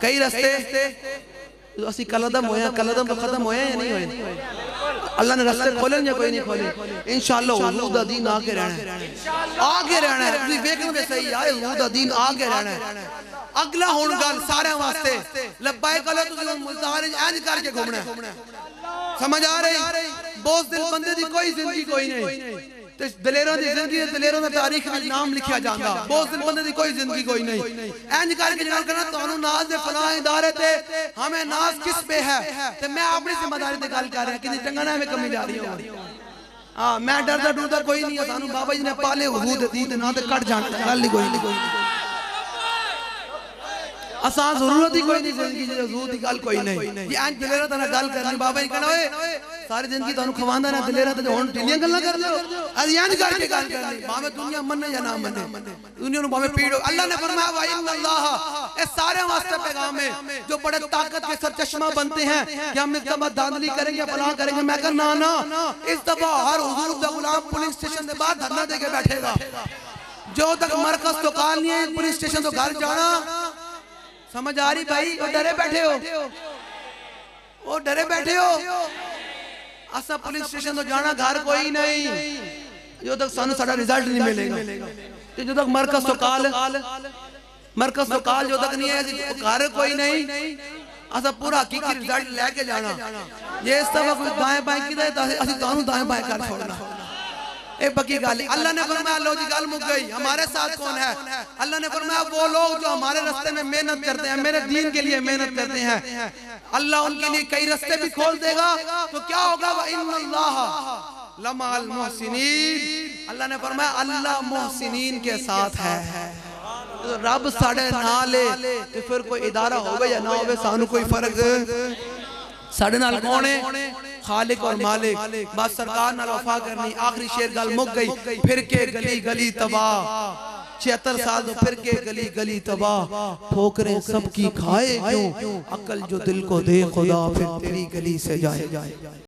कई रास्ते ਅਸੀਂ ਕਲਦਮ ਹੋਇਆ ਕਲਦਮ ਖਤਮ ਹੋਇਆ ਜਾਂ ਨਹੀਂ ਹੋਏ ਅੱਲਾ ਨੇ ਰਸਤੇ ਖੋਲੇ ਜਾਂ ਕੋਈ ਨਹੀਂ ਖੋਲੇ ਇਨਸ਼ਾਅੱਲਾ ਹਜ਼ੂਰ ਦਾ ਦੀਨ ਆ ਕੇ ਰਹਿਣਾ ਹੈ ਆ ਕੇ ਰਹਿਣਾ ਹੈ ਤੁਸੀਂ ਵੇਖੋਗੇ ਸਹੀ ਆਏ ਹਜ਼ੂਰ ਦਾ ਦੀਨ ਆ ਕੇ ਰਹਿਣਾ ਹੈ ਅਗਲਾ ਹੁਣ ਗੱਲ ਸਾਰਿਆਂ ਵਾਸਤੇ ਲੱਬਾਏ ਕਲੋ ਤੁਸੀਂ ਹੁਣ ਮੁਲਤਾਨ ਇੰਜ ਕਰਕੇ ਘੁੰਮਣਾ ਹੈ ਸਮਝ ਆ ਰਹੀ ਬੋਸ ਦਿਲ ਬੰਦੇ ਦੀ ਕੋਈ ਜ਼ਿੰਦਗੀ ਕੋਈ ਨਹੀਂ ਤੇ ਦਲੇਰਾਂ ਦੀ ਜ਼ਿੰਦਗੀ ਦਲੇਰਾਂ ਦਾ ਤਾਰੀਖ ਵਿੱਚ ਨਾਮ ਲਿਖਿਆ ਜਾਂਦਾ ਬੋਸ ਦਿਲ ਬੰਦੇ ਦੀ ਕੋਈ ਜ਼ਿੰਦਗੀ ਕੋਈ ਨਹੀਂ ਇੰਜ ਕਰਕੇ ਜਨਾਬ ਕਰਨਾ ਤੁਹਾਨੂੰ ਨਾਜ਼ ਦੇ ਫਲਾਹ ਇਦਾਰੇ ਤੇ ਹਮੇ ਨਾਜ਼ ਕਿਸ पे है ਤੇ ਮੈਂ ਆਪਣੀ ਜ਼ਿੰਮੇਵਾਰੀ ਤੇ ਗੱਲ ਕਰ ਰਿਹਾ ਕਿ ਚੰਗਾ ਨਾ ਐਵੇਂ ਕਮੀ ਜਾ ਰਹੀ ਹੋ ਹਾਂ ਮੈਂ ਡਰਦਾ ਡਰਦਾ ਕੋਈ ਨਹੀਂ ਸਾਨੂੰ ਬਾਬਾ ਜੀ ਨੇ ਪਾਲੇ ਹਜ਼ੂਰ ਦੇ ਦੀਨ ਦੇ ਨਾਂ ਤੇ ਕੱਟ ਜਾਣਾ ਗੱਲ ਨਹੀਂ ਕੋਈ ਨਹੀਂ ਕੋਈ ਨਹੀਂ असां ज़रूरत ही कोई नहीं ज़िंदगी जी ज़रूरत ही गल कोई नहीं। ये आज दिलेरत ना ॻाल्हि करनी बाबा ही कहना ओए सारी ज़िंदगी तनु खवांदा ना दिलेरा ते हुन टिलियाँ गल्ला कर लो आज यान कर के गल करनी बावे दुनिया मने या ना मने दुनिया नु बावे पीड़ो। अल्लाह ने फरमाया वा इन अल्लाह ए सारे वास्ते पैगाम है जो बड़े ताकत के सर चश्मा बनते हैं कि हम इस दफ़ा दांदली करेंगे फला करेंगे मैं कह ना ना इस दफ़ा हर हुजूर का गुलाम पुलिस स्टेशन के बाहर धरना देके बैठेगा। जो तक मरकज तो काल नहीं है पुलिस स्टेशन तो घर जाना समझ आ रही भाई वो डरे बैठे हो। वो डरे बैठे हो। असा पुलिस स्टेशन तो जाना घर कोई नहीं। जो तक सानू साडा रिज़ल्ट नहीं मिलेगा। ते जो तक मरकज तो काल मरकज तो काल जो तक नहीं है घर कोई नहीं। असा पूरा हकीकी रिज़ल्ट लेके जाना। ये तरह दाएँ बाएँ किदा असि तानू दाएँ बाएँ कर छोड़ना। बकी गाली। अल्लाह ने फरमाया लो जी गाल मुक गई। हमारे साथ कौन है? अल्लाह ने फरमाया वो लोग जो हमारे रास्ते में मेहनत करते हैं मेरे दीन के लिए मेहनत करते हैं। अल्लाह उनके लिए कई रास्ते भी खोल देगा। तो क्या होगा? अल्लाह लमाल मोहसिनीन अल्लाह ने फरमाया अल्लाह मोहसिनीन के साथ है। रब साढ़े नाले ते फिर कोई इदारा होवे या ना होवे सानू कोई फ़र्क? साढ़े नाल कौन है? खालिक और मालिक। बस सरकार नाल वफा करनी आखिरी शेर गल मुक गई। फिर के गली गली तबाह। छिहत्तर साल तो फिर के गली गली तबाह। ठोकरे सबकी खाए क्यों? अकल जो दिल को दे खुदा फिर तेरी गली से जाए।